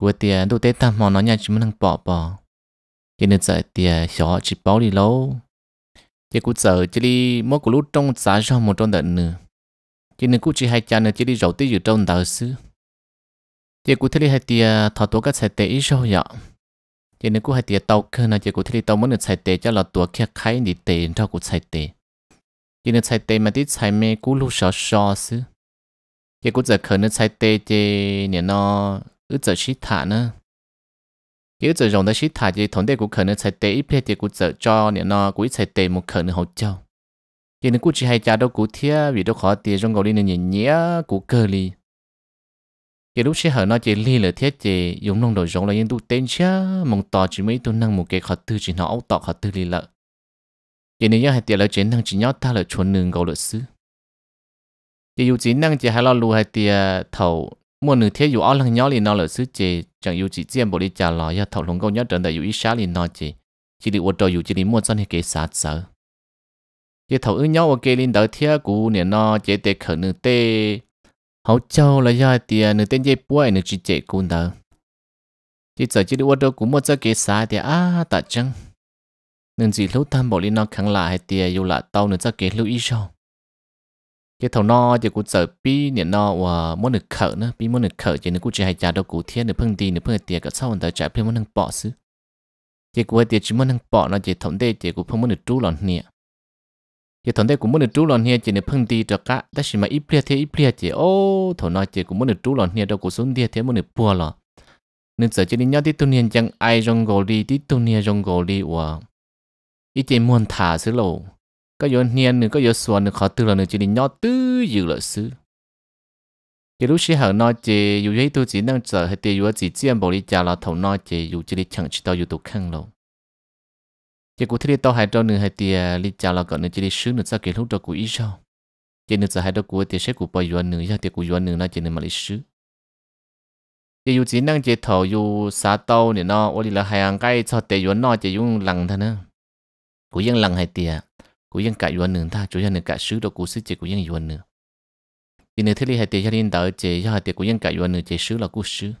của tiền đồ tế tam mò nó nhà chỉ muốn nâng bỏ bỏ cho nên giờ tiền nhỏ chỉ bao đi lâu. Thì cũng giờ chỉ đi mỗi cụ lúc trong xã cho một trong đợt nữa chỉ nên cũng chỉ hai cha nữa chỉ đi rầu tí ở trong đạo sư chỉ cũng thấy hai tia thọ tổ các sai tế ít rồi ạ chỉ nên cũng hai tia tàu cơ nào chỉ cũng thấy tàu muốn được sai tế cho là tổ kia khai đi tế cho cũng sai tế. Chỉ nên sai tế mà tí sai mê cũng lúc sợ sợ sư chỉ cũng giờ khờ nữa sai tế chỉ nên nó ước giờ chỉ thả nữa. Nếu giờ rồng đã shit thả thì thống đệ của khả năng sẽ tệ ít thì của giờ cho nên nó cũng sẽ tệ một khả năng hỗ trợ thì nó cũng chỉ hay cha đâu cũng thiệt vì đâu khó tiền trong gọi đi nên nhẹ của cơ li thì lúc sẽ hở nó chỉ li là thiết chỉ dùng nông đồ rồng là những tu tên chứ, mong tỏ chỉ mấy tu năng một cái khó tư chỉ nó, ấu tỏ khó tư li lợ. Thì nếu như hai tiền là chỉ năng chỉ nhớ ta là chuẩn nương gọi là xứ. Thì dù chỉ năng chỉ hay lo lù hai tiền thầu mua nửa thế dù ở lăng nhỏ li nó là xứ chế chẳng dù chỉ riêng bộ đi trả lò ya thầu lồng câu nhớ trận đại dù ít xá li nó chỉ chỉ đi ô tô dù chỉ đi mua cho nên kế sát sợ chỉ thầu ư nhau ok linh đỡ thế cũ nè nó chế để khởi nửa tê. Hậu châu là ya tiền nửa tên dây bùi nửa chỉ chế cũ đỡ chỉ giờ chỉ đi ô tô cũng mua cho kế sát thì à tạ chăng? Nên chỉ lúc tham bộ linh nó khẳng lại hay tiền dù là tàu nửa cho kế lưu ý sao cái thầu nó chỉ cũng sợ pi nè nó và muốn được khởi nữa, pi muốn được khởi chỉ nó cũng chỉ hay trả đâu cụ thiên được phân đi được phân tiền cả sau người trả pi muốn được bỏ xứ. Chỉ cũng tiền chỉ muốn được bỏ nó chỉ thống đây chỉ cũng không muốn được trú lòn nè chỉ thống đây cũng muốn được trú lòn nè chỉ được phân đi được mà ít bia thế, ít bia chỉ ô thầu nó chỉ cũng muốn được trú lòn nè đâu cũng xuống đi thế muốn được bua lò nên giờ chỉ đi nhau đi tu niên chẳng ai rong gò đi đi tu niên rong gò đi và ít chỉ muốn thả xứ lầu có yếu niên nữa, có yếu xuân nữa, khó tư là nữa, chỉ đi nhỏ tư dự là sư cái lúc xí hở nó chỉ yếu giấy tôi chỉ năng chờ hay tiền yếu chỉ chiên bảo đi trả là thầu nó chỉ yếu chỉ đi chẳng chỉ tao yếu tụ khăn lâu chỉ cụ thể tao hai trâu nữa, hay tiền à, đi trả là còn nữa, chỉ đi sứ nữa sao cái lúc đó cụ ý sao chỉ nữa giờ hai trâu cụ tiền sẽ cụ bao yếu nữa ya tiền cụ yếu nữa nó chỉ nữa mà đi sứ. Chỉ yếu chỉ năng chỉ thầu yếu xã tàu nữa, nó 我哋 là hai ang cái cho tiền yếu nó chỉ dùng lằng thôi nữa. Cụ yên lằng hay tiền cú yên cả yuan nữa ta chủ yếu là cả sứ đồ cú sứ chỉ cú yên yuan nữa thì nếu thế li hai tiền cho nên đỡ chỉ cho hai tiền cú yên cả yuan nữa chỉ sứ là cú sứ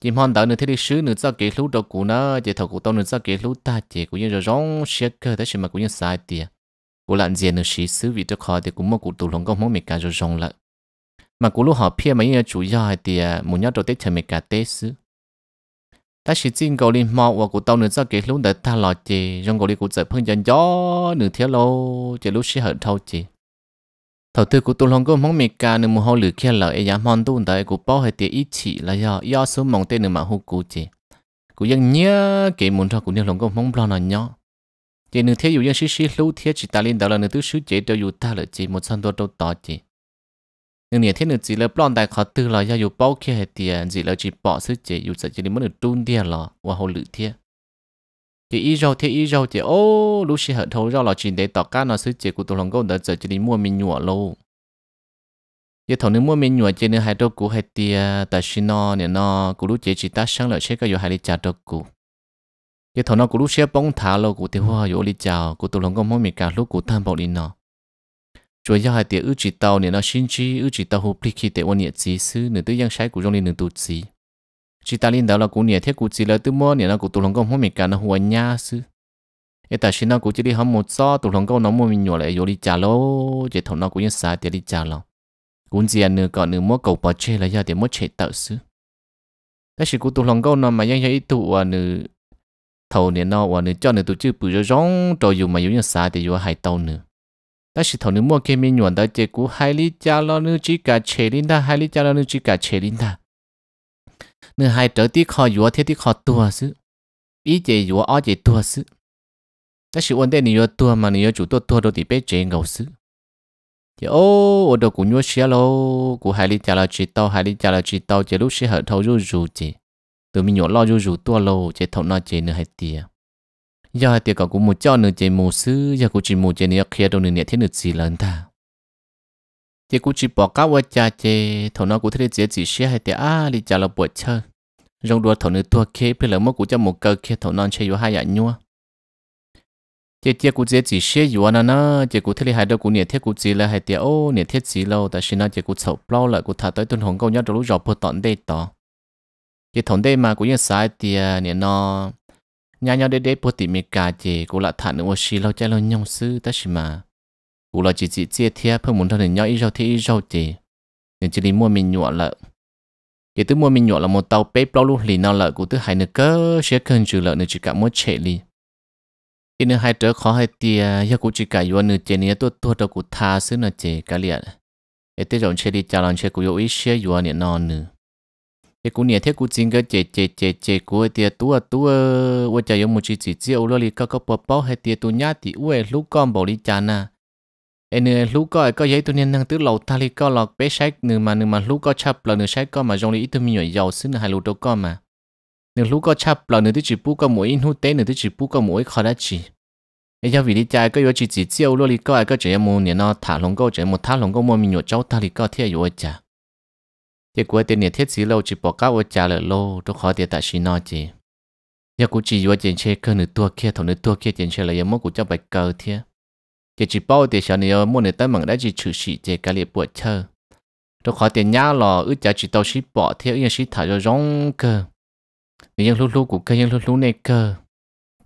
chỉ mong đỡ nữa thế li sứ nữa cho kể lúc đồ cú nó chỉ thầu cú tao nữa cho kể lúc ta chỉ cú yên rồi rong xe cơ thế mà cú yên sai tiền cú làm gì nữa sĩ sứ vì cho khó thì cũng mua cú tụ lòng công mong mình cả rồi rong lại mà cú lúc họ phía mà yên chủ yếu hai tiền muốn nhớ đồ tết chờ mình cả tết sứ ta chỉ xin cầu linh mò và cụ tàu nữa cho cái lúc đợt ta lo chị trong cầu linh cụ sợ phân chân gió nửa thiếu lâu chỉ lúc sẽ hận thâu chị đầu tư của tôi lòng có mong mì cả nửa mùa hoa lửa kia lợ ấy dám mong tôi tại cụ bao hay tiền ít chỉ là do do số mong tên nửa mà hú cụ chị cụ dân nhớ, kể muốn cho cụ nửa lòng có mong lo nào nhớ chị nửa thiếu dân xí xí lúc thiếu chỉ ta lên đó là nửa thứ sứ chị đều อยู่ ta là chị một sân tôi đâu tỏ chị nhưng nhà thiên nữ chỉ là bọn đại khó tư là do dù bao kia hệ tiền chỉ là chỉ bỏ sức chế dù sợ chỉ đến muốn được tuôn tiền là và hồ lự thiên chỉ ít rau thì ít rau chỉ ô lúc xí hở thấu rau là chỉ để tỏ cá nó sức chế của tổ lòng gấu đã sợ chỉ đến mua mình nhụa lâu giờ thầu nếu mua mình nhụa chỉ nên hai đôi cũ hai tia ta xin nó nè nó cú lúc chế chỉ ta sáng lợi chế cái dù hai đi trả đôi cũ. Giờ thầu nó cú lúc sẽ bóng thả lâu cú thì hoa dù đi chào cú tổ lòng gấu mua mình cả lúc cú tham bảo đi nó chúa giáo hai tiệc ước chỉ tàu nên nó xin chi ước chỉ tàu hụp pliki tệ quan nhẹ chỉ sư nửa tư giang sai của trong linh nửa tu chỉ chỉ ta linh đạo là cũng nhẹ thiết của chỉ là tư mơ nè nó của tụ lòng công hóa mình cả nó hùa nha sư ê ta xin nó của chỉ đi hâm một so tụ lòng công nó mua mình nhỏ lại vô đi trả lỗ chỉ thằng nó cũng như sai tiệc đi trả lỗ cũng gì nửa còn nửa mua cầu bỏ chê là do tiệc mua chạy tạo sư ta chỉ của tụ lòng công nó mà giang hay tụ nửa thầu nè nó nửa cho nửa tụ chữ bự rong, trò dù mà giống như sai tiệc vô hai tàu nửa ta chỉ thằng nữ mua cái mình nhuận đó chỉ cú hai lít cha lo nữ chỉ cả chế linh ta hai lít cha lo nữ chỉ cả chế linh ta nữ hai trở tí khó yếu thế tí khó tua sư ý chế yếu ở chế tua sư ta chỉ vấn đề nữ yếu tua mà nữ yếu chủ tua tua đâu thì bé chế ngầu sư thì ô ô đồ cũng nhớ xia lo cú hai lít cha lo chỉ tao hai lít cha lo chỉ tao chế lúc xia hở thâu rú rú chế từ mình nhuận lo rú rú tua lo chế thâu nó chế nữ hai tiệt giờ tiệc có cũng một cho nửa chế mù sư giờ cũng chỉ một chế nửa kia đâu nửa thế nửa gì lớn ta. Chị cũng chỉ bỏ cá qua cha chế thầu nó cũng thấy chị chỉ xe hay tiệc à đi chả là bữa chơi. Rong đua thầu nửa tua kia, bây giờ mất cũng cho một cơ kia thầu non chơi vô hai dạng nhua. Chị chị cũng chỉ chỉ xe vô nó nó, chị cũng thấy hai đứa cũng nửa thế cũng chỉ là hai tiệc ô nửa thế gì lâu, tại sao nó chị cũng sầu lâu lại, cũng thả tới tuần hồng câu nhớ rồi lúc rồi bữa tận đây tỏ. Chị thầu đây mà cũng như sai tiệc à, nè nó nhà nhau để để bố tỷ mì cà chị cô là thả ô xì lâu chơi lâu nhông sư ta xì mà。Cô là chỉ chỉ chia thiệt phương muốn thằng nhau ít rau thì ít rau chỉ nên chỉ đi mua mình nhọ lợ cái thứ mua mình nhọ là một tàu bếp bao lúc lì nào lợ cô thứ hai nữa cơ sẽ cần trừ lợ nữa chỉ cả mua chạy lì. Khi nữa hai trở khó hai tia giờ cô chỉ cả yuan nữa chỉ nữa tôi tôi đâu cô tha xứ nữa chỉ cả liệt cái thứ rồi chơi đi chào lòng chơi cô yêu ít sẽ yuan nữa non nữa thế cũng nhẹ thế cũng chính cái chế chế chế chế của tiệt tua tua à, à, vợ chồng yêu một chỉ chỉ chỉ ô lì có có bao bao hay tiệt tu nhát thì uể lúc con bảo đi chả na. Em nè, lúc có có giấy tu nên năng tứ lầu ta li có lọt bé sách nửa mà nửa mà lúc có chập là nửa sách có mà trong li ít tôi mình giàu xin hai lúc đâu có mà. Nửa lúc có chập là nửa tứ chỉ bu có mỗi in hút tế nửa tứ chỉ bu có mỗi khó đã chỉ. Em cho vì đi chạy có yếu chỉ chỉ chiêu luôn li có có chỉ một nè, nó thả lồng câu chỉ một thả lồng câu mua mình nhổ cháu ta li có thiệt yếu chả giờ cuối tiền nhiệt thiết xí lâu chỉ bỏ cao ở trả lời lô, tôi khó tiền tại xin nó chỉ giờ cũng chỉ vừa tiền xe cơ nửa tua kia thằng nửa tua kia tiền xe là giờ mất của cho bạch cờ thiệt chỉ chỉ bao tiền sau này mua nửa tấm mảng đã chỉ chữ xí chỉ cái liệp buổi chơi tôi khó tiền nhá lò ước trả chỉ tàu ship bỏ thiệt nhưng ship thả cho rong cơ. Nhưng lúc lúc của cơ nhưng lúc lúc này cơ.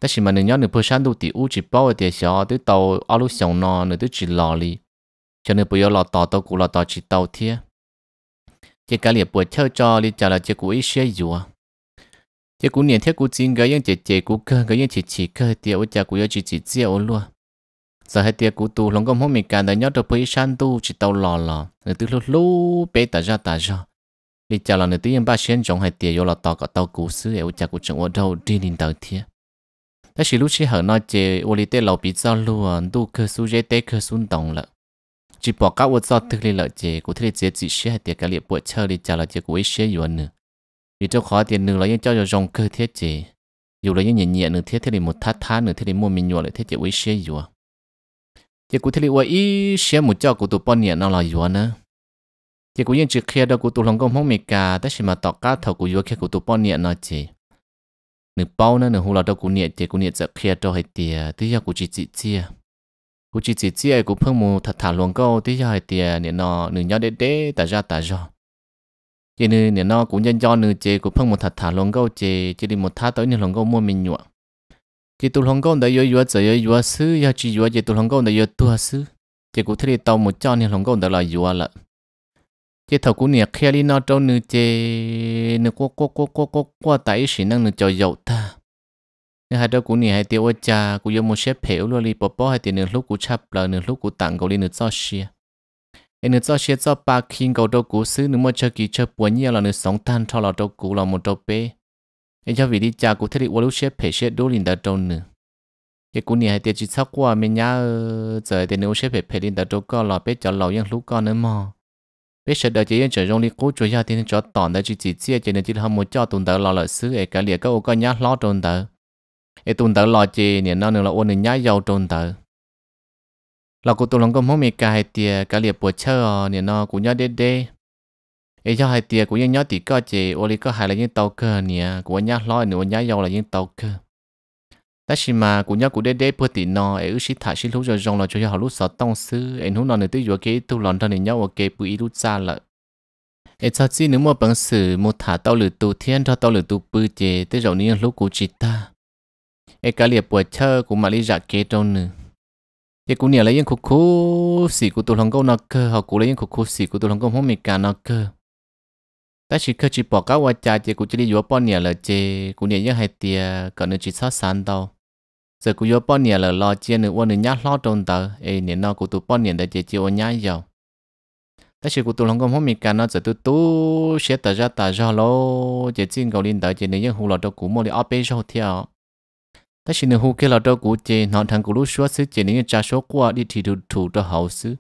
Ta chỉ mà nửa nhớ nửa sáng đủ tỷ u chỉ bao tiền sau tới tàu áo lúc xong nọ nửa tới chỉ lò li cho nên bây giờ lò tàu tàu cũng lò chỉ tàu thiệt chỉ cả liệt bữa theo cho, đi trả là chỉ cú ít xe dùa. chỉ cú niệm theo cú chính cái những chỉ chỉ cú cơ cái những chỉ chỉ cơ thì ở nhà của chỉ chỉ chỉ ở luôn giờ hai tiệc cú tu lòng công hôm mình cả đời nhớ được bấy san tu chỉ tàu lò lò. Người từ lúc lúc bé ta ra ta ra. Đi trả là người tự nhiên ba xuyên trong hai tiệc vô là tàu cả tàu cú xứ ở cha cú chẳng ở đâu, đi đến tàu thiệt ta chỉ lúc chỉ hở nói chê ô li tê lầu bị giao luôn tu cơ su dễ tê cơ xuống đồng lợ chỉ bỏ các vật do thực lý chế, chê cụ thể chế chỉ sẽ hai cái liệp bộ chơi đi trả lời chế cụ ấy sẽ yếu nữa vì cho khó tiền nữa là những cho cho dòng cơ thiết chế, dù là những nhẹ nhẹ nữa thiết thiết thì một thắt thắt nữa thiết thì mua mình nhỏ lại thiết chế ấy sẽ yếu chế cụ thiết là ý sẽ một cho cụ tụ bọn nhẹ nào là yếu nữa chế cụ những chỉ kia đó cụ tụ lòng công không mệt mà tọt cá thầu cụ yếu kia cụ tụ bọn nhẹ nó chế. nửa bao nữa nửa hồ là đâu cụ nhẹ chế cụ nhẹ giật kia cho hay tiền thứ giờ cụ chỉ chỉ chia cú chỉ chỉ chỉ cụ phương mù thật thả luồng câu tí giờ tiền tiề nọ nó nửa nhau đế đế ta ra ta ra chỉ nửa nè nó cũng nhân do nửa chế cụ phương mù thật thả luồng câu chế chỉ đi một thà tới nửa luồng câu mua mình nhọ chỉ tu luồng câu đã yếu yếu giờ yếu yếu sư yếu chỉ yếu chỉ tu luồng câu đã yếu tu sư chỉ cụ thể tàu một cho nên luồng câu đã là yếu là chỉ thầu cũng nè kia đi nó trâu nữ chế nữ quá quá quá quá quá quá tại sự năng nữ cho giàu ta nên hai đứa cũng nhỉ hai tiêu ở cha cụ dùng một xếp phèo luôn đi. Bỏ bỏ hai tiền nửa lúc cụ chắp là nửa lúc cụ tặng cầu đi nửa cho xia. Em nửa cho xia cho ba khi cầu đâu cụ xứ nửa một chơi kỳ chơi buồn nhiều là nửa sống tan cho là đâu cụ là một đâu bé em cho vị đi cha cụ thấy đi lúc xếp phèo xếp đôi liền đã trong nửa, cái cụ nhỉ hai tiêu chỉ sắc qua mình nhá giờ tiền nửa xếp phèo phèo liền đã đâu có là bé cho lâu yang lúc con nữa mà bé sợ đợi chỉ trở rong đi cố chủ gia tiền cho tòn đã chỉ chỉ chia chỉ nên chỉ làm một cho tuần tới là lợi xứ ấy cả liệt các ô con nhát lo tuần tới ấy tuần tới lo chỉ nên nó nữa là ôn nhát giàu tuần tới là cô tuần lòng có mong mẹ cả hai tia cả liệt bữa chơi nên nó cũng nhát đê đê ấy cho hai tia cũng nhát nhát thì có chỉ ô li có hai là những tàu cơ nè cũng nhát lo nữa nhát giàu là những tàu cơ. Ta chỉ mà cũng nhớ cũng để để bữa tí nó ấy ước thả chỉ lúc rồi rong là cho họ lúc sợ tông sư ấy lúc nào nữa tới vừa cái tu lòn thân nhau ok bự lúc xa lợ. Ấy cho chỉ nếu mà bằng sự một thả tao lử tu thiên, cho tao lử tu bự chế tới rồi nên lúc cũng chỉ ta cái cả liệt bữa chơi cũng mà đi ra kế trong nữa ấy cũng nhớ là những khu khu xì của lòng câu nó cơ, họ cũng lấy những khúc khúc xì của tu lòng câu không mình cả nó cơ. Ta chỉ cơ chỉ bỏ các hoa cha chỉ cũng chỉ đi vô bao nhiêu là chỉ cũng nhớ những hai tia còn nữa chỉ sát sàn đâu giờ cũng vô bao nhiêu là lo chia nữa uốn nữa nhát lo trong tờ, ê nên nó cũng tụ bao nhiêu để chỉ chỉ uốn nhát giàu ta chỉ cũng tụ lòng công không mình cả nó giờ tụ tụ sẽ tờ ra tờ ra lo chỉ xin cầu linh tờ chỉ nếu như hù lọt đâu cũng mua đi áp bê theo ta xin hú kia là đâu cũng chỉ nọ thằng cũng lúc suốt xứ chỉ nếu cha số qua đi thì được thủ cho hậu xứ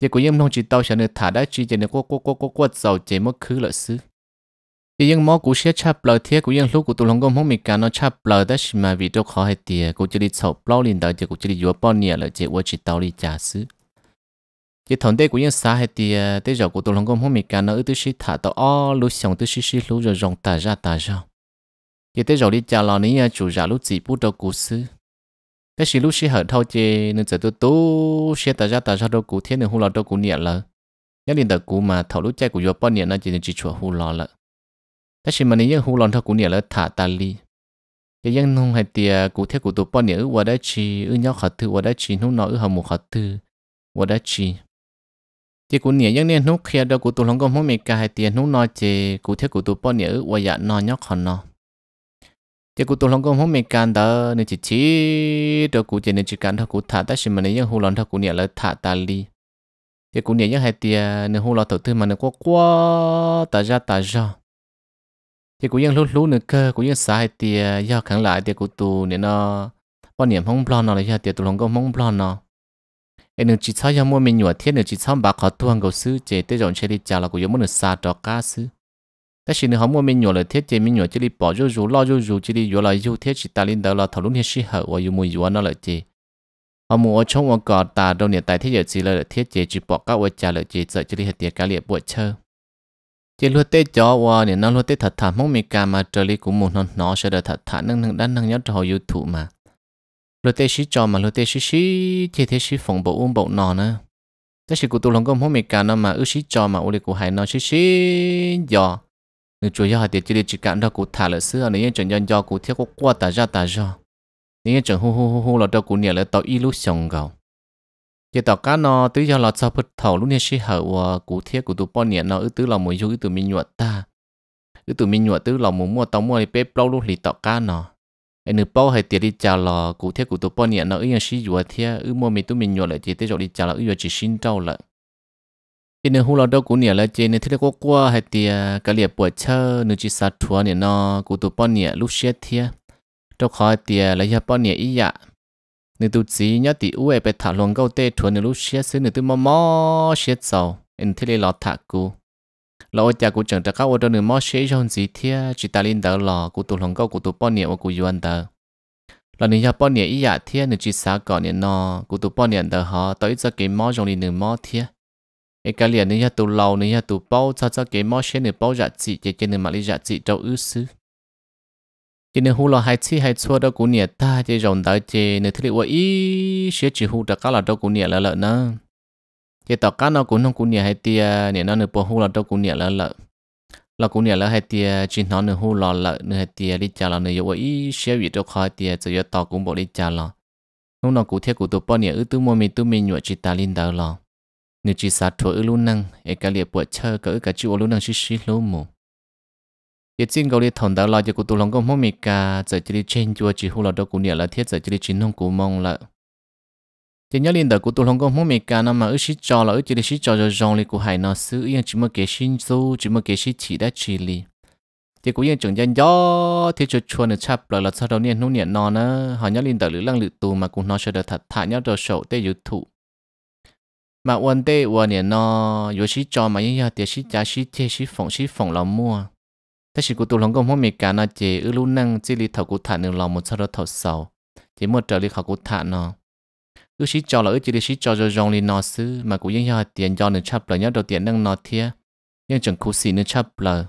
chỉ cũng yếm nông chỉ tao sẽ nữa thả đã chỉ chỉ nữa qua qua qua qua qua giàu chỉ mất khứ lợi xứ thì những món cũ sẽ chắp lời thế của những lúc của tụi lòng công không mình cả nó chắp lời xin mà vì tôi khó hay tiề của chỉ đi sầu bao liền đời chỉ của chỉ đi vừa bao nhiêu là chỉ của chỉ tao đi trả xứ chỉ thằng tê của những xa hay tiề tê giờ của tôi lòng công không mình cả nó ư sĩ thả tao o lúc xong tư sĩ sĩ lúc rồi rong ta ra ta ra chỉ tê rồi đi chào lò ní à, chủ giả lúc chỉ bút đâu cú sư cái sĩ lúc sĩ hở thâu chê, nên giờ tôi tú sẽ ra tà ra đâu cú thiên nên hú lò đâu cú nhẹ lợ nhớ đến đợt cú mà thầu lúc chạy của yo bao nhẹ nó chỉ chỉ chùa hú lò lợ. Cái sĩ mà ní hú lò thâu cú nhẹ lợ thả tà li. Cái dân nông hay thì cú thiết của tôi bao nhẹ ư qua đã chi ư nhau khát thư qua đã chi nông nó ư hầm một khát thư qua đã chi. Chỉ cụ nhẹ những niên nút kia đâu cụ, tụ lòng công không mình cả hai tiền nút nói chỉ cụ thiết cụ tụ bao nhiêu và dạ nó nhóc hòn nó thì cụ tụng lòng công không mệt can đó nên chỉ chỉ đó cụ chỉ nên chỉ can thôi cụ thả, ta xem mà nên những hồ lon thôi cụ nhảy lại thả ta đi thì cụ nhảy những hai tia nên hồ lon tổ tư mà nên quá quá ta ra ta ra. Thì cụ những lú lú nên cơ cụ những sai tia, do khẳng lại, tia cụ tụ nên nó. Quan niệm không blon nó là do tia tụ lòng công không blon nó em nên chỉ sao cho mua mình nhựa thiết nên chỉ sao bà khó tuân cầu sư chế tới rộng chơi đi chào là cụ giống muốn được xa trò cá sư 但是你好莫名鸟了，天天名鸟这里抱着肉拉着肉，这里原来有天气大领导了，讨论天时候我有没有那了这。họ mua trong một cỏ tà đâu nè tại thế giới gì là thiết chế chỉ bỏ các vật trả lời chỉ sợ chỉ đi hết tiền cá liệt chỉ luôn tết chó qua nè nó luôn tết thật thà mong mình cả mà trời lý cũng muốn nó nó sẽ được thật thà nâng nâng đan nâng nhớ họ youtube mà luôn tết xí cho mà luôn tết xí xí chỉ thế xí phòng bộ uống bộ nọ nữa thế xí của tôi lòng có cả mà ước xí cho mà uli của hải nó xí xí giò nếu chủ yếu thì chỉ để chỉ cảm đó cụ thả lại xưa, nếu chẳng nhân do cụ thiết có qua ta ra ta ra. Nếu chẳng hu hu hu hu là đâu cụ nhảy lại tàu y lúc sông gạo chỉ tàu cá nó tứ do là sao phật thầu lúc này sĩ hậu của cụ thiết cụ tụ bao nhảy nó ư tứ là mùi ứ tụ mình nhuận ta. Ứ tụ mình nhuận tứ là mùi mua tàu mua đi bếp lâu lúc lì tàu cá nó anh nữ bao hay tiền đi chào là cụ thiết cụ tụ bao nhảy nó ứng sĩ dùa thiết ứ mua mình tụ mình nhọ lại chỉ tới rồi đi chào là ư chỉ xin trâu lại cái nữ hula đâu cũng nhiều là chỉ nữ thế qua hay tiền à, cái liệp bùa chơi, nữ chỉ sát thua nè nó cụ tổ bao nhiêu lúc xét thế đâu khỏi tiền là bao nhiêu ý dạ. Nữ tụ chỉ nhớ tỷ u e bị thả luôn câu tê thua nữ lúc xét xứ nữ tụ mò mò xét sầu. Anh thế là thả cụ lỡ cha cụ chẳng chắc ở đâu nữa mò xế trong gì thế chỉ ta lên đó là cụ tụ lòng câu cụ tụ bao nhiêu cụ yuan đó là bao ý dạ chỉ còn nó tụ bao họ tới cái mò trong đi nửa mò cái cái liền này tụ lâu này tụ bao cho cho cái mỏ xe này bao giá trị chỉ cái nửa mà lý giá trị cho ư sư chỉ nên hú lo hai chi hai chua đâu cũng nhiệt ta chỉ rồng đó chỉ nếu thứ liệu ý sẽ chỉ hú được cái là đâu cũng nhiệt là lợn nữa chỉ tao cá nó cũng không cũng nhiệt hay tia, nè, nó nửa bao hú là đâu cũng nhiệt là lợn là cũng nhiệt là hai tia chỉ nó nửa hú là lợn nửa hai tia đi chả là nửa yếu ý sẽ vị đâu khỏi tia chỉ tao cũng bỏ đi chả là lúc nó cụ thể cụ tụ bao nhiêu ư tu mua mình tu mình nhọ chỉ ta linh đạo là nếu chỉ sát thua ư luôn năng ấy cả liệt bộ chơi cả ư cả chịu luôn năng xí xí luôn mù. Giờ chính cầu liệt thằng đạo là cho cụ tụ lòng công mong mì cả giờ chỉ đi trên chùa chỉ hú là đâu cũng nhiều là thiết giờ chỉ đi chín hông cụ mong là chỉ nhớ liên đời cụ tôi không có muốn mì cả năm mà ước xí cho là ước chỉ đi xí cho cho rong li cụ hải nó xứ, yên chỉ mà cái xin số chỉ mà cái sĩ chỉ đã chỉ li thì cũng yên chẳng dân gió, thì cho chuồn được chắp lại là sau đó niên nô niệm nó nữa họ nhớ liên đời lữ lăng lữ tù mà cũng nó sẽ được thật thả nhớ đồ sầu tê yếu thụ mà vấn đề vấn đề nó yếu sĩ cho mà những nhà thế sĩ giá sĩ thế sĩ phòng sĩ phòng lòng mua thế sĩ của tôi lòng công hôm nay cả nó chỉ ư luôn năng chỉ lý thầu của thả được lòng một sau đó thầu sầu chỉ một trợ lý học của thản nó Ở sĩ cho là ở chỉ lý sĩ cho cho dòng lý nó xứ mà cũng như thế tiền cho nên chấp lời nhất đầu tiền năng nó thiê nhưng chẳng cố xí nên chấp lời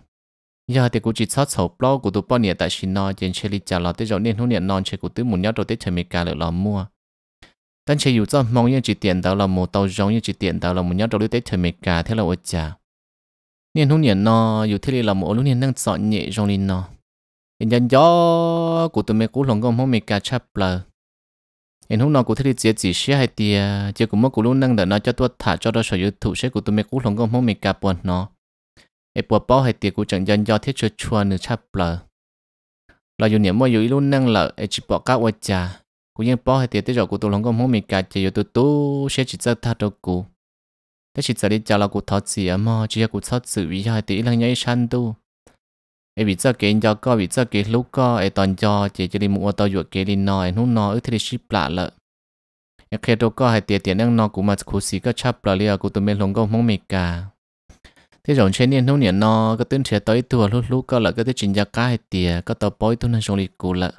Nhà thì cũng chỉ sát sầu blog của tôi bao nhiêu tại xin nó trên chỉ lý trả lời tới rồi nên hôm nay non chỉ của tôi muốn nhất đầu tới chơi mì cà lại lòng mua 但且有这梦也只点到了某到容也只点到了某要找你得特别假，听了我讲，年头年呢，有听你了某六年能找你容易呢，人家要古对面古龙个某没假差不了，然后呢古听你自己写还的，结果某古龙能的呢叫多他叫到所有土些古对面古龙个某没假不呢，哎不包还的古整人家贴着穿的差不了，那有年某有一路能了，哎只包假我讲。Cụ nhưng bỏ hết tiền tới rồi cụ tôi lòng có muốn mình cả chỉ tôi tu sẽ chỉ cho ta đâu cụ thế chỉ giờ đi chào là cụ thọ gì à mà chỉ là cụ thọ sự vì hai tia lần nhảy san tu. Ai bị cho cái cho có bị cho cái lúc có ai toàn cho chỉ chỉ đi mua tàu dụ cái đi nói nó nó ước thì ship lạ lợ. Ai khi đâu có hay tiền tiền đang nó cũng mà khu xí có chấp là liền cũng tôi mình lòng có muốn mình cả thế rồi trên niên nó niên nó cái tên sẽ tới tuổi lúc lúc có là cái thứ chính gia cái tiền có tàu bói tôi nên xong đi cụ lợ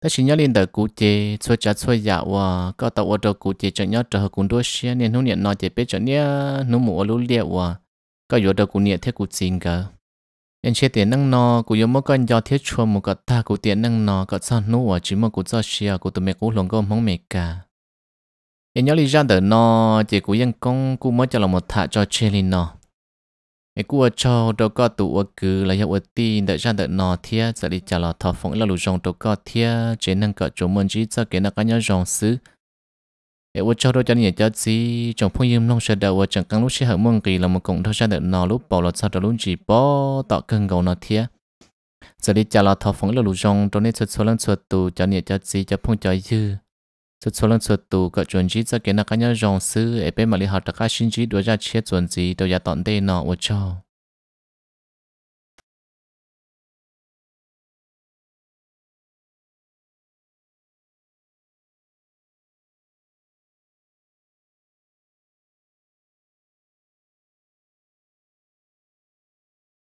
ta chỉ nhớ lên đời cụ chế xua trả xua dạ và có tàu ô tô cụ chế cho nhớ trở cùng đôi xe nên hôm nay nói chế biết cho nhớ nó mù lú liệt và có yếu đầu cụ nhẹ thế cụ xin cả nên chế tiền năng nọ cụ yếu mỗi con do thiết chua một cái ta cụ tiền năng nọ có sao nú và chỉ một cụ cho xe cụ tụi mẹ cụ lòng có mong mẹ cả nên nhớ lý ra đời nọ chế cụ yên công cụ mới cho lòng một thả cho chơi lên nọ ai cua cho đâu có tụ ở cứ là hiệu tin đợi ra đợi nọ thia giờ đi trả lọ thọ phỏng là lũ rong đâu có thia chế năng cỡ chỗ môn chỉ cho cái nó có nhau rong xứ ai cua cho đâu cho nhiều cho gì trong phong yếm nông sẽ đợi chẳng căng lúc sẽ hợp môn kỳ là một cộng thôi ra đợi nọ lúc bỏ là sao đó lúc chỉ bỏ tọ cân gầu nọ thia giờ đi trả lọ thọ phỏng là lũ rong trong nên xuất số lần xuất tụ cho nhiều cho gì cho phong cho dư xuất số lần xuất tụ cỡ chuẩn chỉ cho cái nó cái nhau dòng sư ở bên mà đi học tất cả sinh chỉ đuổi ra chia chuẩn chỉ đâu ra tận đây nọ cho.